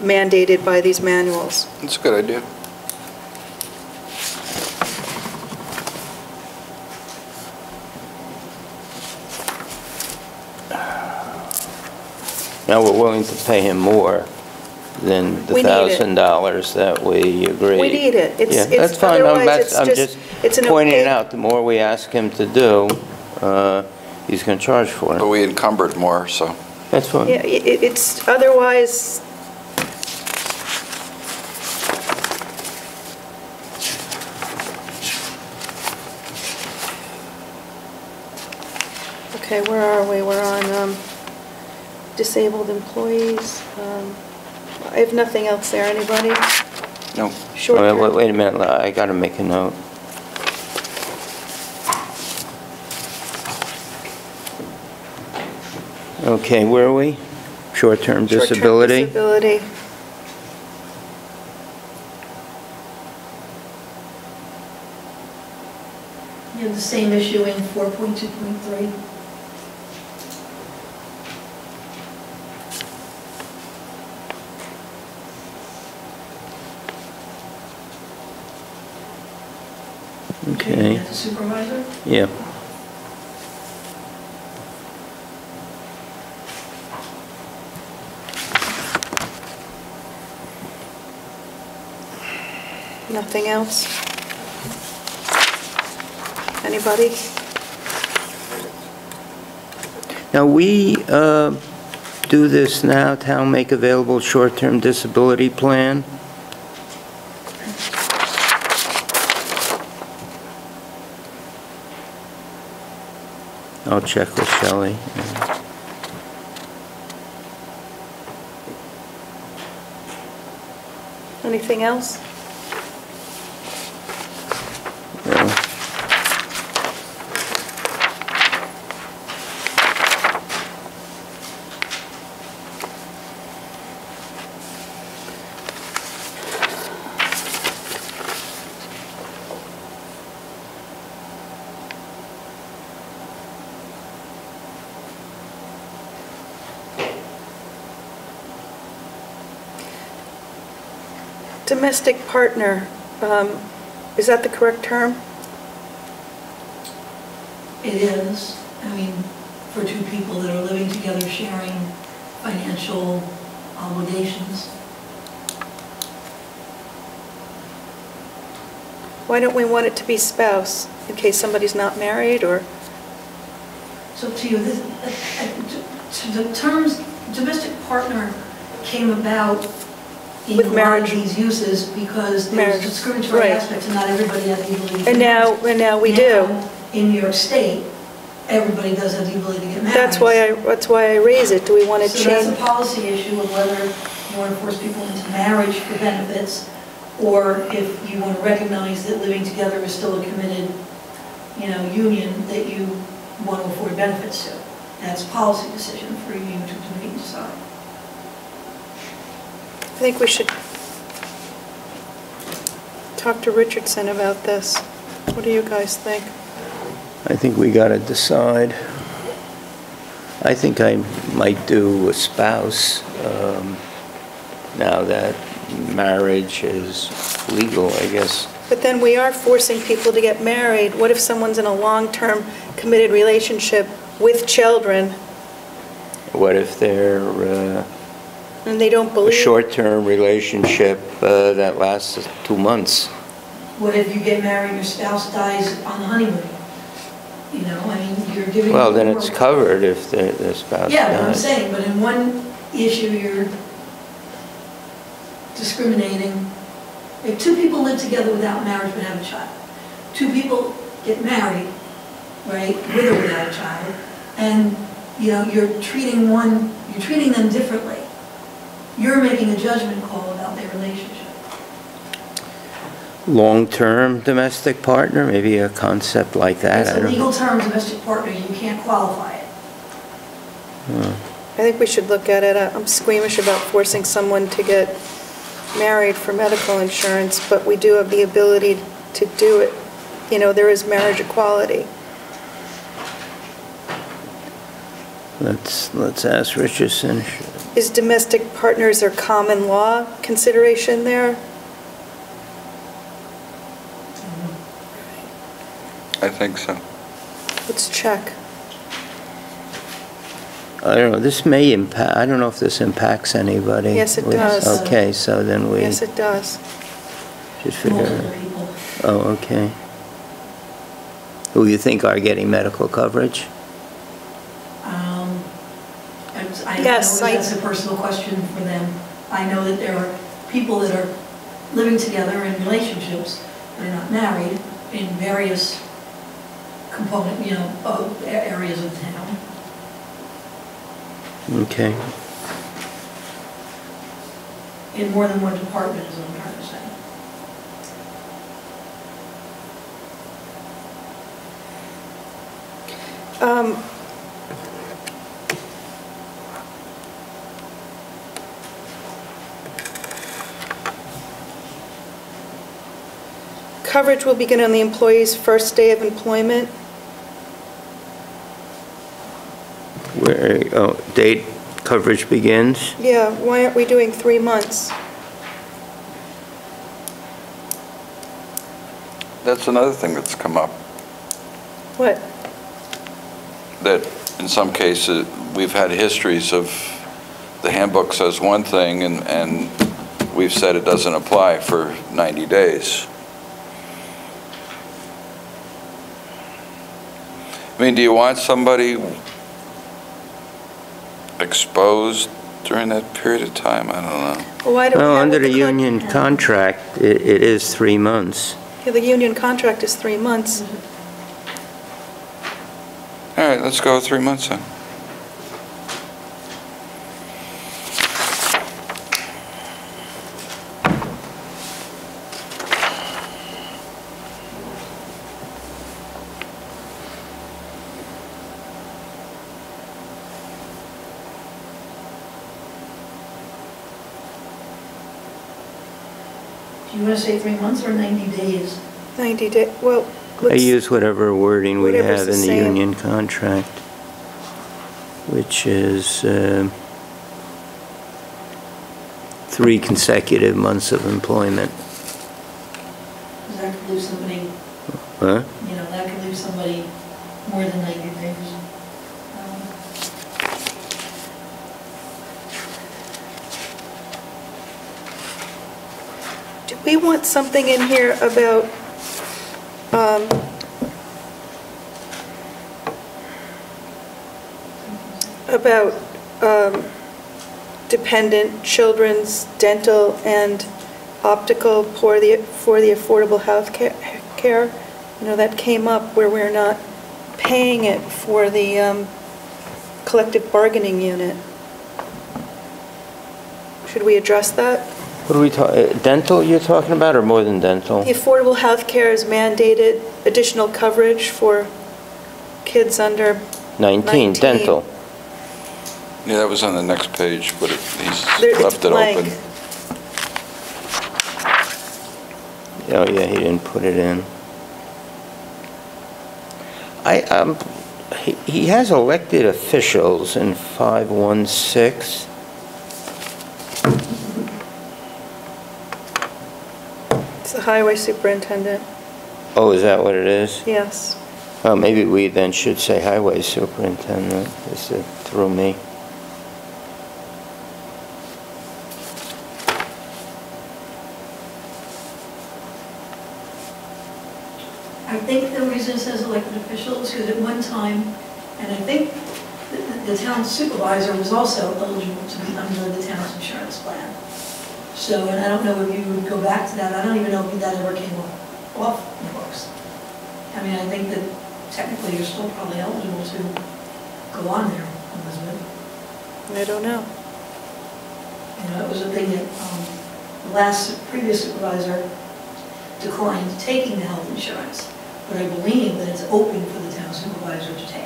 mandated by these manuals. That's a good idea. Now, we're willing to pay him more than the We need it. thousand dollars that we agreed. We need it. It's- Yeah, it's- that's fine. I'm- otherwise that's- it's I'm just- it's an pointing it opaque- out, the more we ask him to do, uh, he's going to charge for it. But it. we encumbered more, so. That's fine. Yeah, i- i- it's, otherwise, okay, where are we? We're on um, disabled employees. Um, I have nothing else there. Anybody? No. Short Wait, wait- wait a minute, I got to make a note. Okay, where are we? Short-term Short-term disability? Disability. You have the same issue in 4.2.3. Okay, That's the supervisor? yeah. Nothing else? Anybody? Now, we uh, do this now, town make available short-term disability plan. I'll check with Shelley. Anything else? Domestic partner, um, is that the correct term? It is, I mean, for two people that are living together sharing financial obligations. Why don't we want it to be spouse, in case somebody's not married, or, So to you, this, uh, uh, to the terms domestic partner came about in With a lot of marriage. these uses because there was Marriage, discriminatory right. aspects and not everybody had the ability to and get now, married. and now we do. Now, In New York State, everybody does have the ability to get married. That's why I, that's why I raise it, do we want to So that's a change? policy issue of whether you want to force people into marriage for benefits, or if you want to recognize that living together is still a committed, you know, union that you want to afford benefits to. That's a policy decision for you to to decide. I think we should talk to Richardson about this. What do you guys think? I think we got to decide. I think I might do a spouse, um, now that marriage is legal, I guess. But then we are forcing people to get married. What if someone's in a long-term committed relationship with children, What if they're uh, and they don't a believe? short-term relationship uh, that lasts two months? What if you get married and your spouse dies on the honeymoon? You know, I mean, you're giving. Well, then it's more- covered if the the spouse Yeah, but I'm dies. saying, but in one issue, you're discriminating. If two people live together without marriage but have a child, two people get married, right, with or without a child, and, you know, you're treating one, you're treating them differently. You're making a judgment call about their relationship. Long-term domestic partner, maybe a concept like that, It's I a don't legal know. term, domestic partner, you can't qualify it. I think we should look at it. I'm squeamish about forcing someone to get married for medical insurance, but we do have the ability to do it. You know, there is marriage equality. Let's, let's ask Richardson. Is domestic partners or common law consideration there? I think so. Let's check. I don't know, this may impact, I don't know if this impacts anybody. Yes, it We- does. Okay, so then we Yes, it does. should figure Multiple people. Oh, okay. Who you think are getting medical coverage? Um, I'm- I know Yes, I- that's a personal question for them. I know that there are people that are living together in relationships, they're not married, in various component, you know, areas of town. Okay. In more than one department, is what I'm trying to say. Um, Coverage will begin on the employee's first day of employment. Where, oh, date coverage begins? Yeah, why aren't we doing three months? That's another thing that's come up, What? that in some cases, we've had histories of, the handbook says one thing, and, and we've said it doesn't apply for 90 days. I mean, do you want somebody exposed during that period of time? I don't know. Well, Why don't we under what the con- union contract, it it is three months. Yeah, the union contract is three months. All All right, let's go three months then. Say three months or 90 days? 90 day, well, I let's, use whatever wording we Whatever's have the in the same. union contract, which is um, three consecutive months of employment. Because that could leave somebody, Huh? you know, that could leave somebody more than 90 days. We want something in here about, um, about um, dependent children's dental and optical for the, for the affordable health ca- care? You know, that came up where we're not paying it for the um, collective bargaining unit. Should we address that? What are we talking, dental you're talking about, or more than dental? The affordable health care is mandated additional coverage for kids under, 19, 19. dental. Yeah, that was on the next page, but it- he's There- it's left it blank. open. Oh, yeah, he didn't put it in. I, um, he he has elected officials in 516. The highway superintendent, Oh, is that what it is? yes. Oh, maybe we then should say highway superintendent, is it threw me. I think the reason it says elected officials, because at one time, and I think the- the town supervisor was also eligible to be under the town's insurance plan. So, and I don't know if you would go back to that, I don't even know if that ever came off the books. I mean, I think that technically you're still probably eligible to go on there, Elizabeth. I don't know. You know, it was a thing that um, the last, previous supervisor declined taking the health insurance, but I believe that it's open for the town supervisor to take.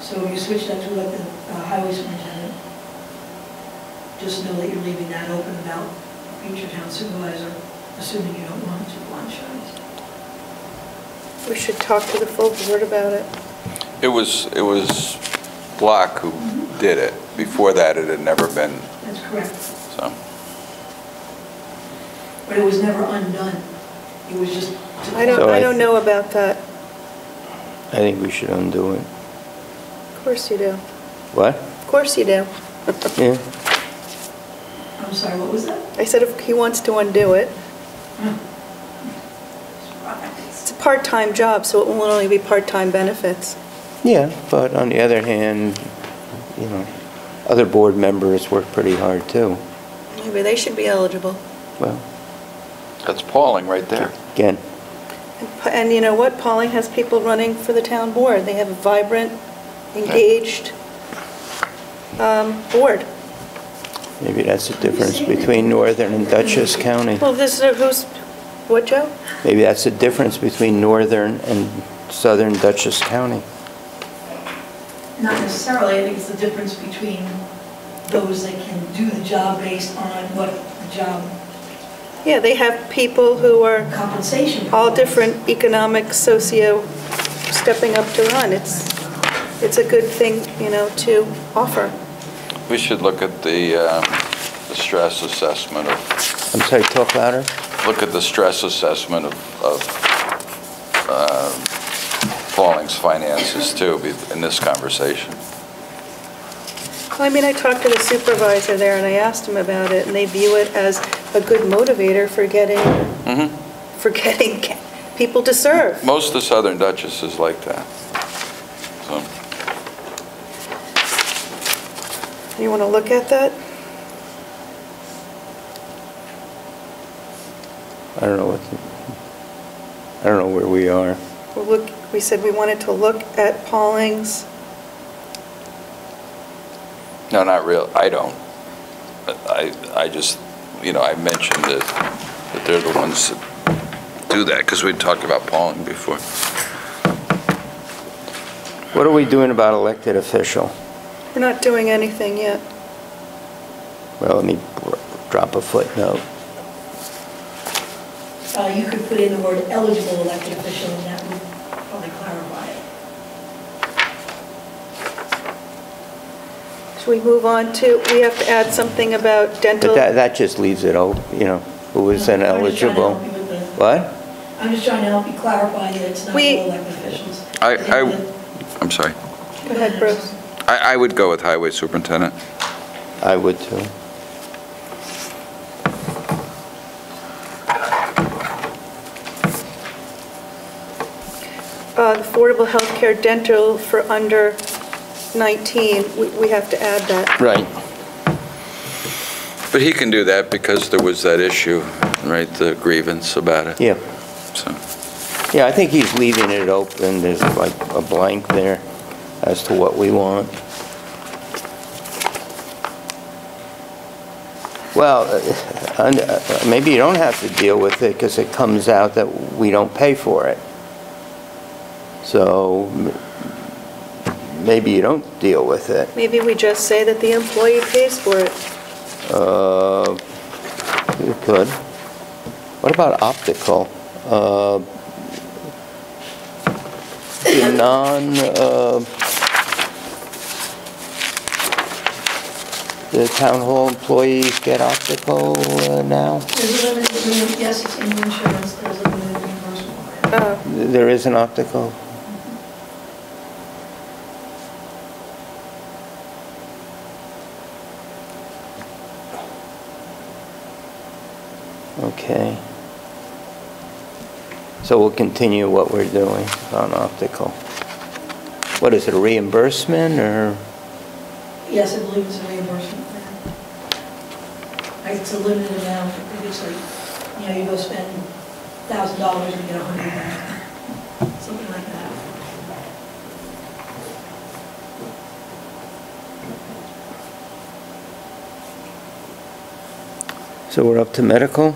So you switch that to like the uh, highway superintendent, just know that you're leaving that open about future town supervisor, assuming you don't want to go on. We should talk to the full board about it. It was, it was Block who mm-hmm. did it. Before that, it had never been, That's correct. so. But it was never undone. It was just. I don't, So I I- don't know about that. I think we should undo it. Of course you do. What? Of course you do. Yeah, I'm sorry, what was that? I said if he wants to undo it. It's a part-time job, so it will only be part-time benefits. yeah, but on the other hand, you know, other board members work pretty hard too. Maybe they should be eligible. Well, That's Pawling right there. again, And- And you know what? Pawling has people running for the town board. They have a vibrant, engaged um, board. Maybe that's the difference between Northern and Dutchess County. Well, this is, who's, what, Joe? Maybe that's the difference between Northern and Southern Dutchess County. Not necessarily, I think it's the difference between those that can do the job based on what the job Yeah, they have people who are compensation. all provides. different economic, socio, stepping up to run. It's, it's a good thing, you know, to offer. We should look at the, um, the stress assessment of, I'm sorry, talk louder? look at the stress assessment of, of um, Pawling's finances too, be- in this conversation. Well, I mean, I talked to the supervisor there and I asked him about it, and they view it as a good motivator for getting, Mhm. for getting people to serve. Most of the Southern Dutchess is like that. So, You want to look at that? I don't know what, the- I don't know where we are. We'll look, we said we wanted to look at Pawling's. No, not real, I don't. But I, I just, you know, I mentioned that, that they're the ones that do that, because we talked about Pauling before. What are we doing about elected official? We're not doing anything yet. Well, let me drop a footnote. Uh, You could put in the word eligible elected official, and that would probably clarify it. Should we move on to, we have to add something about dental? But dental? that, that just leaves it open, you know, who is I'm just ineligible. help you with the- What? I'm just trying to help you clarify that it's not We- all elected officials. I- I- I'm sorry. Go ahead, Bruce. I, I would go with highway superintendent. I would too. Uh, Affordable healthcare dental for under 19, we we have to add that. Right. But he can do that because there was that issue, right, the grievance about it, Yeah. so. Yeah, I think he's leaving it open. There's like a blank there as to what we want. Well, uh, uh, maybe you don't have to deal with it because it comes out that we don't pay for it. So maybe you don't deal with it. Maybe we just say that the employee pays for it. Uh, You could. What about optical? Uh, non, uh, the town hall employees get optical uh, now? There's yes, it's in the insurance, there's a There is an optical? Okay. So we'll continue what we're doing on optical. What is it, a reimbursement or? Yes, I believe it's a reimbursement. Like, It's a limited amount, previously, you know, you go spend thousand dollars and get a hundred back, something like that. So we're up to medical?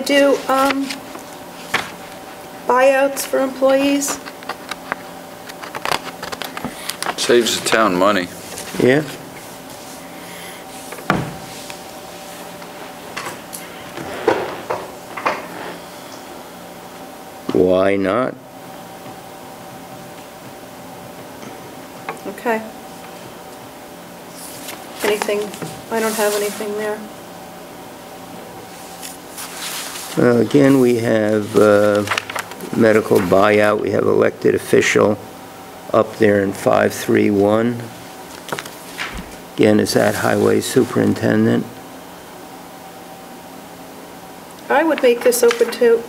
To do um, buyouts for employees? Saves the town money. Yeah? Why not? Okay. Anything, I don't have anything there. Uh, Again, we have uh, medical buyout, we have elected official up there in 531. Again, is that highway superintendent? I would make this open to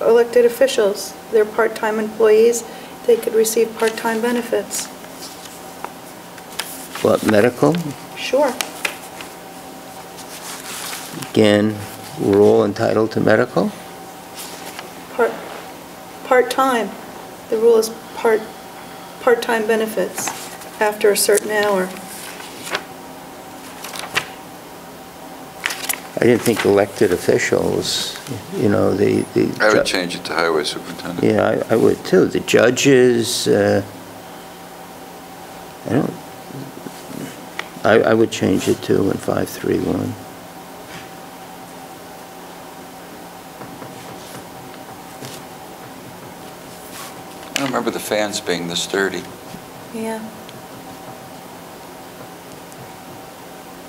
elected officials. They're part-time employees, they could receive part-time benefits. What, medical? Sure. Again, we're all entitled to medical? Part, part-time. The rule is part, part-time benefits after a certain hour. I didn't think elected officials, you know, the... the I would change it to highway superintendent. Yeah, I I would too. The judges, uh, I don't, I I would change it to in 531. Remember the fans being this dirty. Yeah.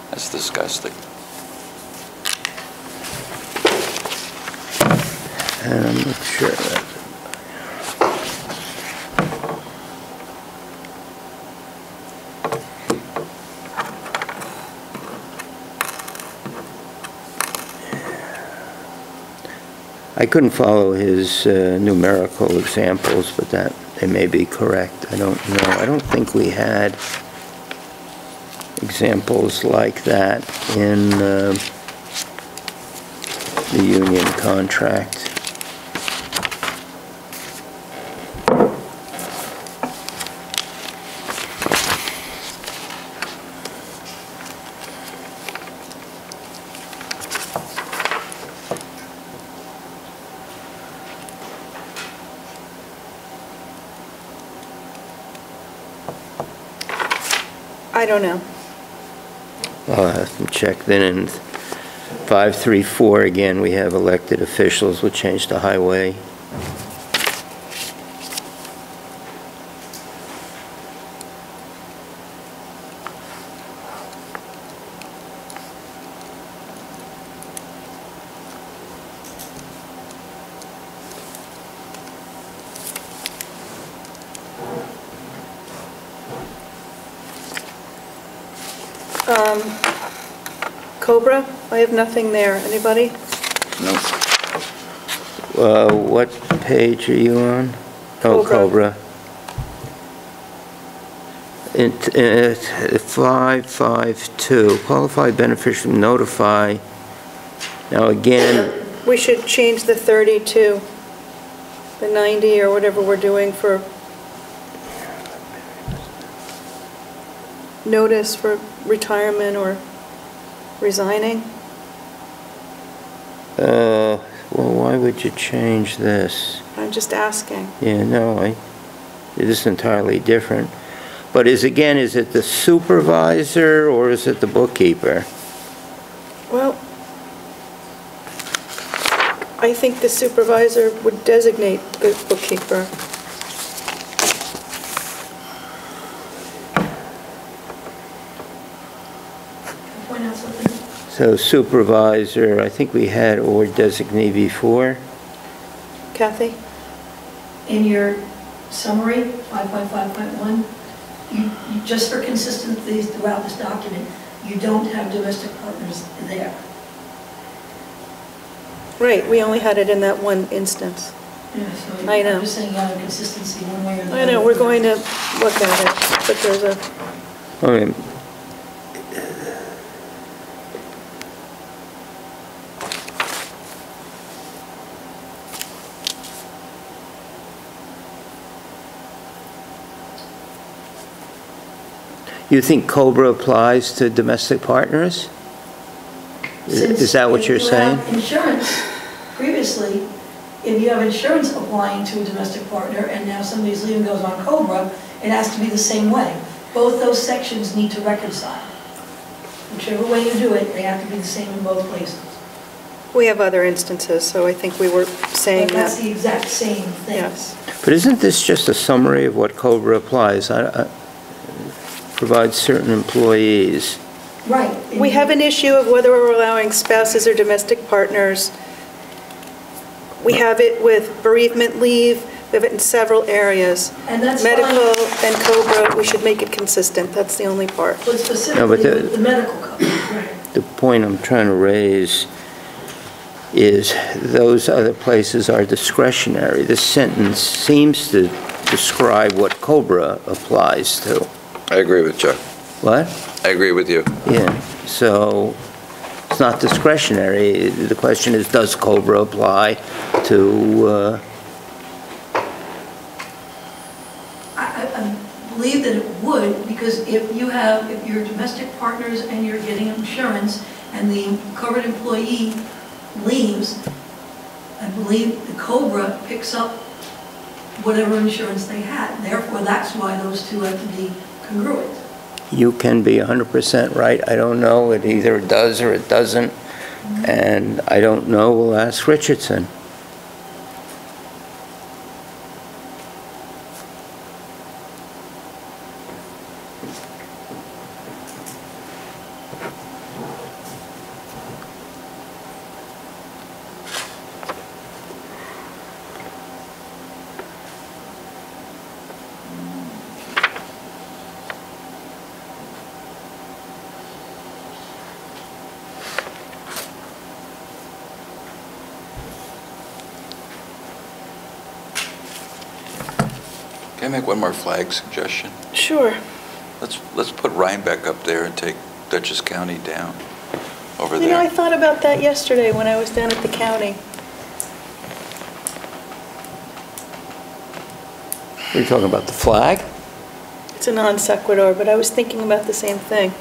That's disgusting. And I'm not sure I couldn't follow his uh, numerical examples, but that they may be correct, I don't know. I don't think we had examples like that in uh, the union contract. Don't know. I'll have to check then in 534, again, we have elected officials, we'll change to highway. Um, Cobra, I have nothing there. Anybody? Uh, What page are you on? Oh, Cobra. Cobra. It, it, 552, qualified beneficiary notify. Now, again, We should change the 30 to the 90 or whatever we're doing for notice for retirement or resigning. Uh, well, why would you change this? I'm just asking. Yeah, no, I, it is entirely different. But is, again, is it the supervisor or is it the bookkeeper? Well, I think the supervisor would designate the bookkeeper. Can I Point out something. So supervisor, I think we had or designee before. Kathy? In your summary, 5.5.1, you, you- just for consistency throughout this document, you don't have domestic partners there. Right, we only had it in that one instance. Yeah, so I know. I'm just saying you have a consistency one way or the other. I know, we're going to look at it, but there's a, I You think Cobra applies to domestic partners? Is Since is that what you're you have saying? Insurance, previously, if you have insurance applying to a domestic partner and now somebody's leaving goes on Cobra, it has to be the same way. Both those sections need to reconcile. Whichever way you do it, they have to be the same in both places. we have other instances, so I think we were saying But that's that, the exact same thing. yes. But isn't this just a summary of what Cobra applies? I- I- Provides certain employees. Right. We have an issue of whether we're allowing spouses or domestic partners. We have it with bereavement leave, we have it in several areas. And that's fine. Medical and Cobra, we should make it consistent, that's the only part. But specifically the- with the medical coverage. The point I'm trying to raise is those other places are discretionary. This sentence seems to describe what Cobra applies to. I agree with Chuck. What? I agree with you. Yeah, so it's not discretionary. The question is, does Cobra apply to, uh, I, I- I believe that it would, because if you have, if you're domestic partners and you're getting insurance, and the covered employee leaves, I believe the COBRA picks up whatever insurance they had. Therefore, that's why those two have to be congruent. you can be 100% right. I don't know. It either does or it doesn't. And I don't know. We'll ask Richardson. Flag suggestion? Sure. Let's, let's put Rhinebeck up there and take Dutchess County down over You know, I thought about that yesterday when I was down at the county. We're talking about the flag? It's a non sequitur, but I was thinking about the same thing.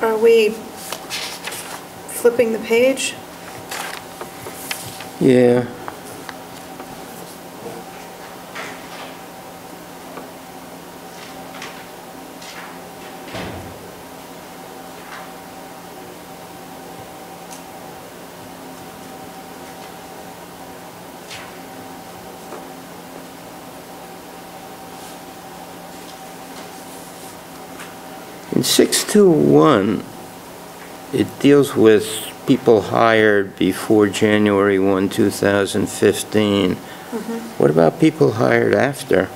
Are we flipping the page? Yeah. In 621, it deals with people hired before January 1, 2015. Mm-hmm. What about people hired after?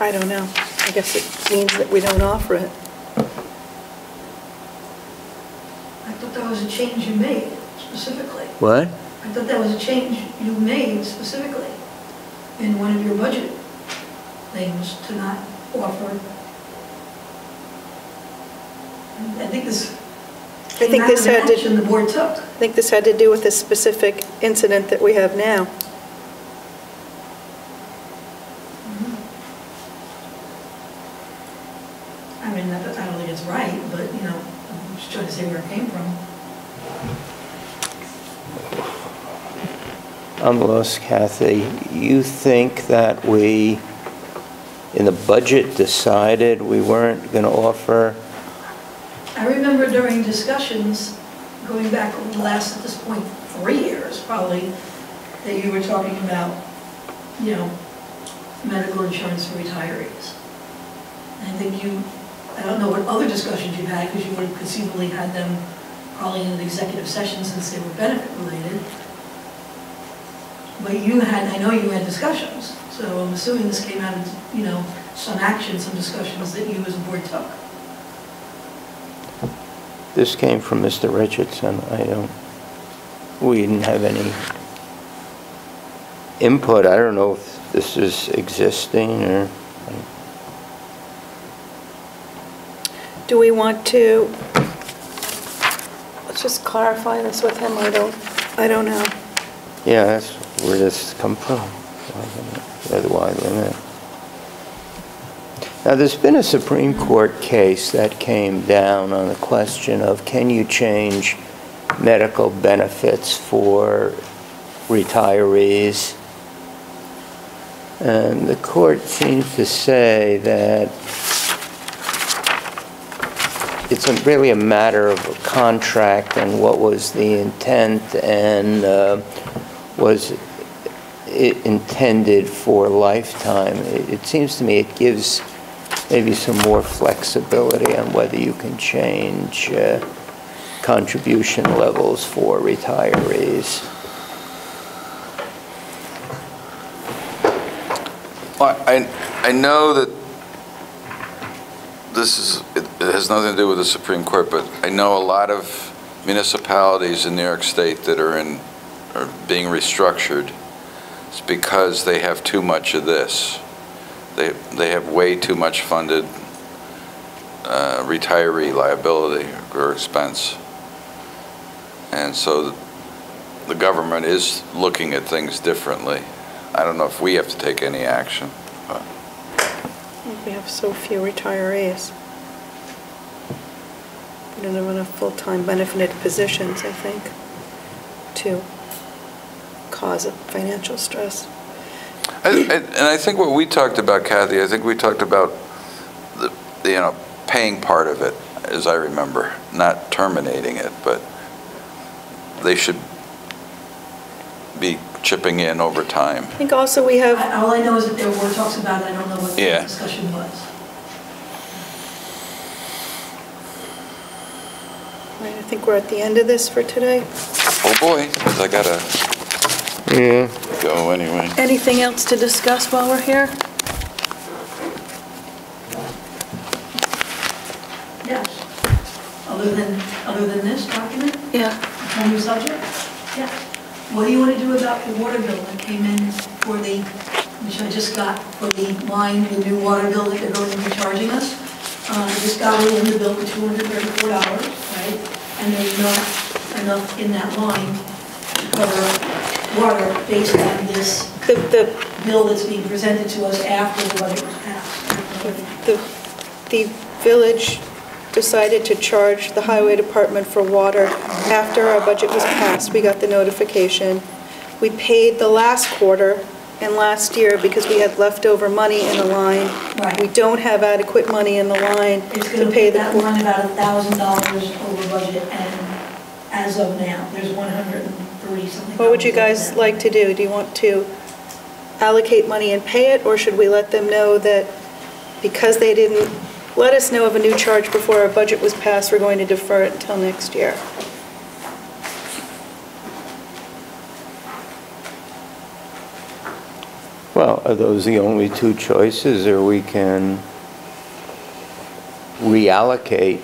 I don't know. I guess it means that we don't offer it. I thought that was a change you made specifically. What? I thought that was a change you made specifically in one of your budget things to not offer. I think this I think this had to- the board took. I think this had to do with a specific incident that we have now. I mean, I don't I don't think it's right, but, you know, I'm just trying to say where it came from. I'm lost, Kathy. You think that we, in the budget, decided we weren't going to offer, I remember during discussions, going back the last, at this point, three years probably, that you were talking about, you know, medical insurance for retirees. And I think you, I don't know what other discussions you've had, because you would have conceivably had them probably in an executive session since they were benefit related. But you had, I know you had discussions, so I'm assuming this came out of, you know, some action, some discussions that you as a board took. this came from Mr. Richardson. I don't, we didn't have any input. I don't know if this is existing or, Do we want to, let's just clarify this with him, I don't, I don't know. yeah, that's where does this come from. Wide limit. Now, there's been a Supreme Court case that came down on the question of can you change medical benefits for retirees? And the court seems to say that it's a- really a matter of a contract and what was the intent and uh, was intended for lifetime. It it seems to me it gives maybe some more flexibility on whether you can change uh, contribution levels for retirees. Well, I, I know that this is, it has nothing to do with the Supreme Court, but I know a lot of municipalities in New York State that are in, are being restructured. It's because they have too much of this. They, they have way too much funded uh, retiree liability or expense. And so the government is looking at things differently. I don't know if we have to take any action. but- We have so few retirees. We don't have enough full-time benefited positions, I think, to cause a financial stress. I- I- And I think what we talked about, Kathy, I think we talked about, the you know, paying part of it. as I remember, not terminating it, but they should be chipping in over time. I think also we have, I- All I know is that there were talks about it, I don't know what the Yeah. discussion was. Right, I think we're at the end of this for today. Oh, boy, 'cause I gotta Yeah. go anyway. Anything else to discuss while we're here? Yes. Other than, other than this document, Yeah. a new subject? Yes. What do you want to do about the water bill that came in for the, which I just got for the line, the new water bill that they're going to be charging us? Uh, I just got it in the bill for $234, right? And there's not enough in that line to cover water based on this the, the bill that's being presented to us after the budget was passed. The, the village decided to charge the highway department for water after our budget was passed. We got the notification. We paid the last quarter and last year because we had leftover money in the line. Right. We don't have adequate money in the line it's to pay the. It's going to be about $1,000 over budget and as of now, there's 100 something. What would you guys like to do? Do you want to allocate money and pay it, or should we let them know that because they didn't let us know of a new charge before our budget was passed, we're going to defer it until next year? Well, are those the only two choices, or we can reallocate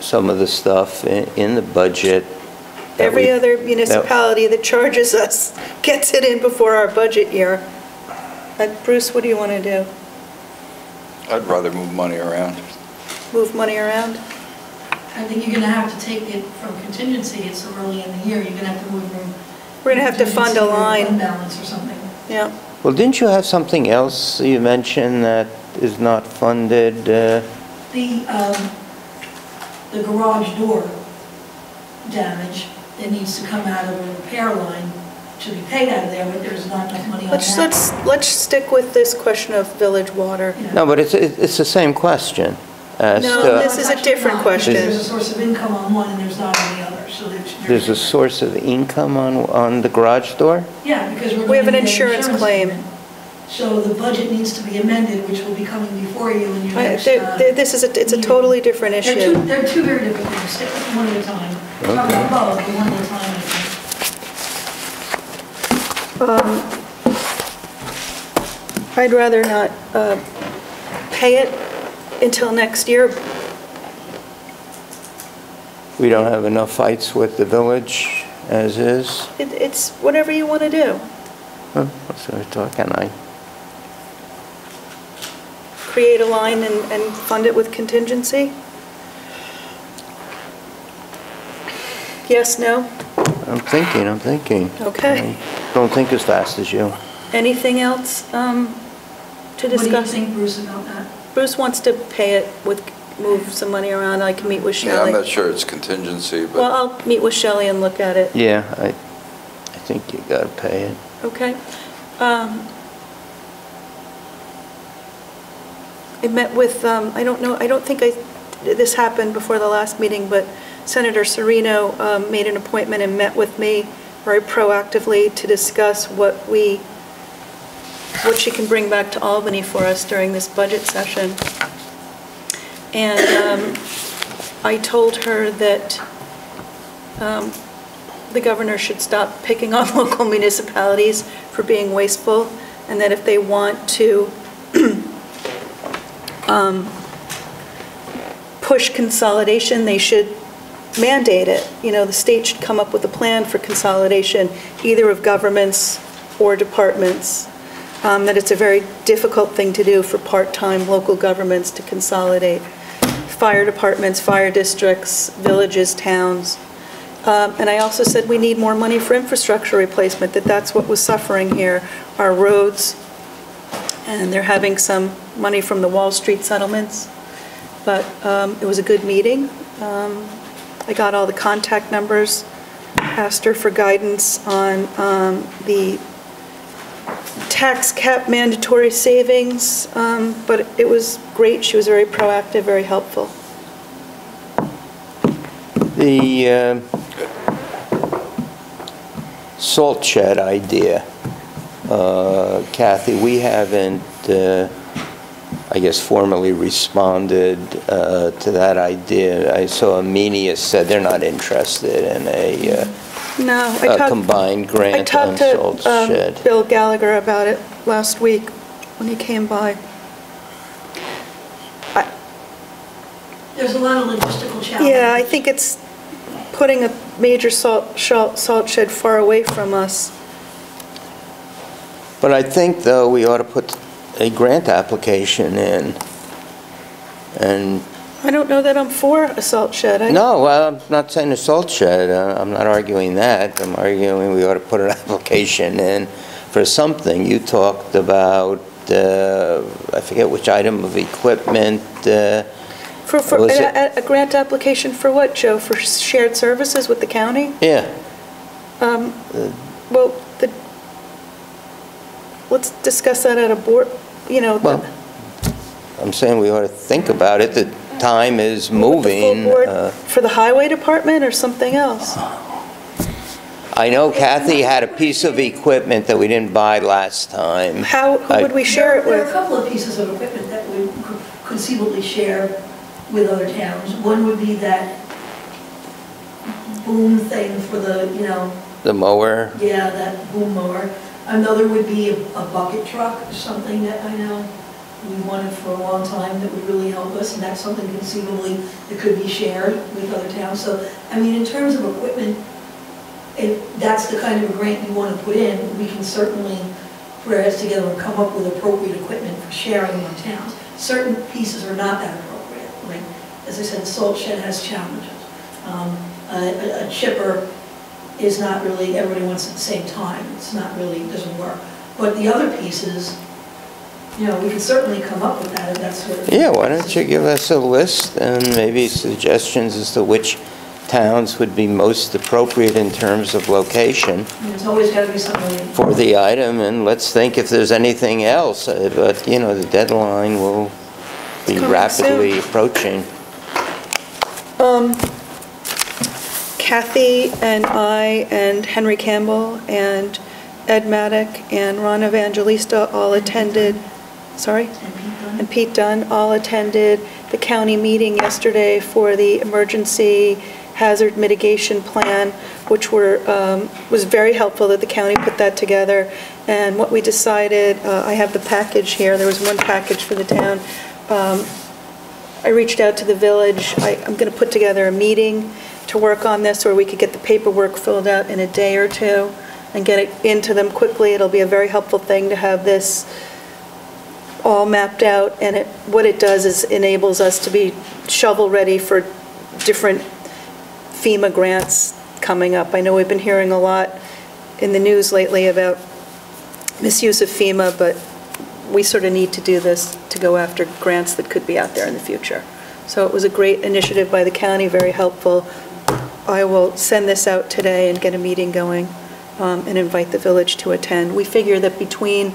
some of the stuff in, in the budget that Every we- other municipality that charges us gets it in before our budget year. Uh, Bruce, what do you want to do? I'd rather move money around. Move money around? I think you're going to have to take it from contingency, it's so early in the year, you're going to have to move from. We're going to have to fund a contingency to line. Fund balance or something. Yeah. Well, didn't you have something else you mentioned that is not funded? uh, The, um, the garage door damage, that needs to come out of a repair line, to be paid out of there, but there's not enough money on that. Let's, let's, let's stick with this question of village water. Yeah. No, but it's, it's the same question as No, to, this is a different not, question. There's a source of income on one and there's not on the other, so there's. there's a source of income on, on the garage door? Yeah, because we're. We have an going to get insurance claim. payment. So the budget needs to be amended, which will be coming before you in your I- next. there- uh, there- This is, a it's a totally different They're two, issue. they're two very different things, stick with them one at a time. Talk about both, but one at a time, I think. I'd rather not uh, pay it until next year. We don't have enough fights with the village as is? It- It's whatever you want to do. Huh, That's what I'm talking, I, Create a line and, and fund it with contingency? Yes, no? I'm thinking, I'm thinking. Okay. I Don't think as fast as you. Anything else um, to What do you discuss? think, Bruce, about that? Bruce wants to pay it with, move some money around. I can meet with Yeah, I'm not Shelley. sure it's contingency, Well, but I'll meet with Shelley and look at it. Yeah, I, I think you gotta pay it. Okay. Um, I met with, um, I don't know, I don't think I, this happened before the last meeting, but Senator Serino um, made an appointment and met with me very proactively to discuss what we, what she can bring back to Albany for us during this budget session. And um, I told her that um, the governor should stop picking on local municipalities for being wasteful, and that if they want to um, push consolidation, they should mandate it. You know, the state should come up with a plan for consolidation, either of governments or departments, um, that it's a very difficult thing to do for part-time local governments to consolidate. Fire departments, fire districts, villages, towns. Um, And I also said we need more money for infrastructure replacement, that that's what was suffering here, our roads, and they're having some money from the Wall Street settlements. But um, it was a good meeting. Um, I got all the contact numbers, asked her for guidance on um, the tax cap mandatory savings, um, but it was great. She was very proactive, very helpful. The uh, salt shed idea, uh, Kathy, we haven't, uh, I guess formally responded uh, to that idea. I saw Amenia's said they're not interested in a uh, No, I a talked, combined I grant on talked to um, shed. Bill Gallagher about it last week when he came by. There's a lot of logistical challenges. Yeah, I think it's putting a major salt, salt salt shed far away from us. But I think, though, we ought to put a grant application in. And, I don't know that I'm for a salt shed. I- no, well, I'm not saying a salt shed, uh, I'm not arguing that. I'm arguing we ought to put an application in for something. You talked about, uh, I forget which item of equipment, uh, For, for, a, a grant application for what, Joe? For shared services with the county? yeah, Um, Well, the, let's discuss that at a board, you know. the- I'm saying we ought to think about it. The time is with the full moving. board uh, For the highway department or something else? I know Kathy had a piece of equipment that we didn't buy last time. How, who would we share it There- There are a with? couple of pieces of equipment that we could conceivably share with other towns. One would be that boom thing for the, you know, The mower, yeah, that boom mower. Another would be a a bucket truck, something that I know we wanted for a long time that would really help us, and that's something conceivably that could be shared with other towns. So, I mean, in terms of equipment, if that's the kind of grant you want to put in, we can certainly put our heads together and come up with appropriate equipment for sharing among towns. Certain pieces are not that appropriate, like, as I said, salt shed has challenges. Um, a- a chipper is not really, everybody wants at the same time, it's not really, doesn't work. But the other pieces, you know, we can certainly come up with that, if that's what. Yeah, why don't you give us a list and maybe suggestions as to which towns would be most appropriate in terms of location It's always got to be something. for the item, and let's think if there's anything else, uh, but, you know, the deadline will be rapidly approaching. Um, Kathy and I and Henry Campbell and Ed Maddock and Ron Evangelista all attended, sorry? And Pete Dunn. all attended the county meeting yesterday for the emergency hazard mitigation plan, which were, um, was very helpful that the county put that together. And what we decided, uh, I have the package here, there was one package for the town. Um, I reached out to the village, I- I'm going to put together a meeting to work on this, where we could get the paperwork filled out in a day or two and get it into them quickly. It'll be a very helpful thing to have this all mapped out, and it, what it does is enables us to be shovel-ready for different FEMA grants coming up. I know we've been hearing a lot in the news lately about misuse of FEMA, but we sort of need to do this to go after grants that could be out there in the future. So it was a great initiative by the county, very helpful. I will send this out today and get a meeting going um, and invite the village to attend. We figure that between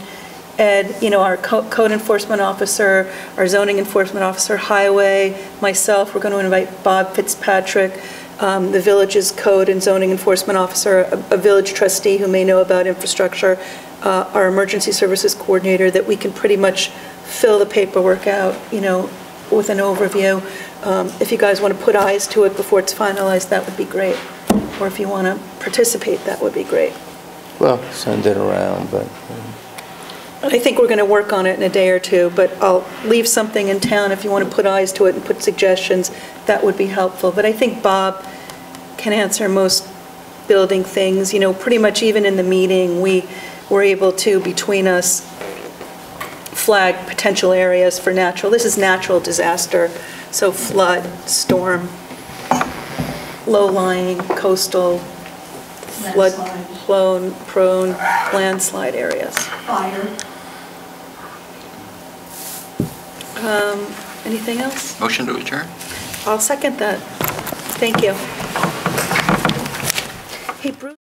Ed, you know, our co- code enforcement officer, our zoning enforcement officer, highway, myself, we're going to invite Bob Fitzpatrick, um, the village's code and zoning enforcement officer, a a village trustee who may know about infrastructure, uh, our emergency services coordinator, that we can pretty much fill the paperwork out, you know, with an overview. Um, If you guys want to put eyes to it before it's finalized, that would be great. Or if you want to participate, that would be great. Well, send it around, but, I think we're going to work on it in a day or two, but I'll leave something in town if you want to put eyes to it and put suggestions, that would be helpful. But I think Bob can answer most building things, you know, pretty much even in the meeting, we were able to, between us, flag potential areas for natural, this is natural disaster, so flood, storm, low-lying, coastal, flood prone, prone landslide areas. Fire. Um, Anything else? Motion to adjourn? I'll second that. Thank you. Hey, Bruce.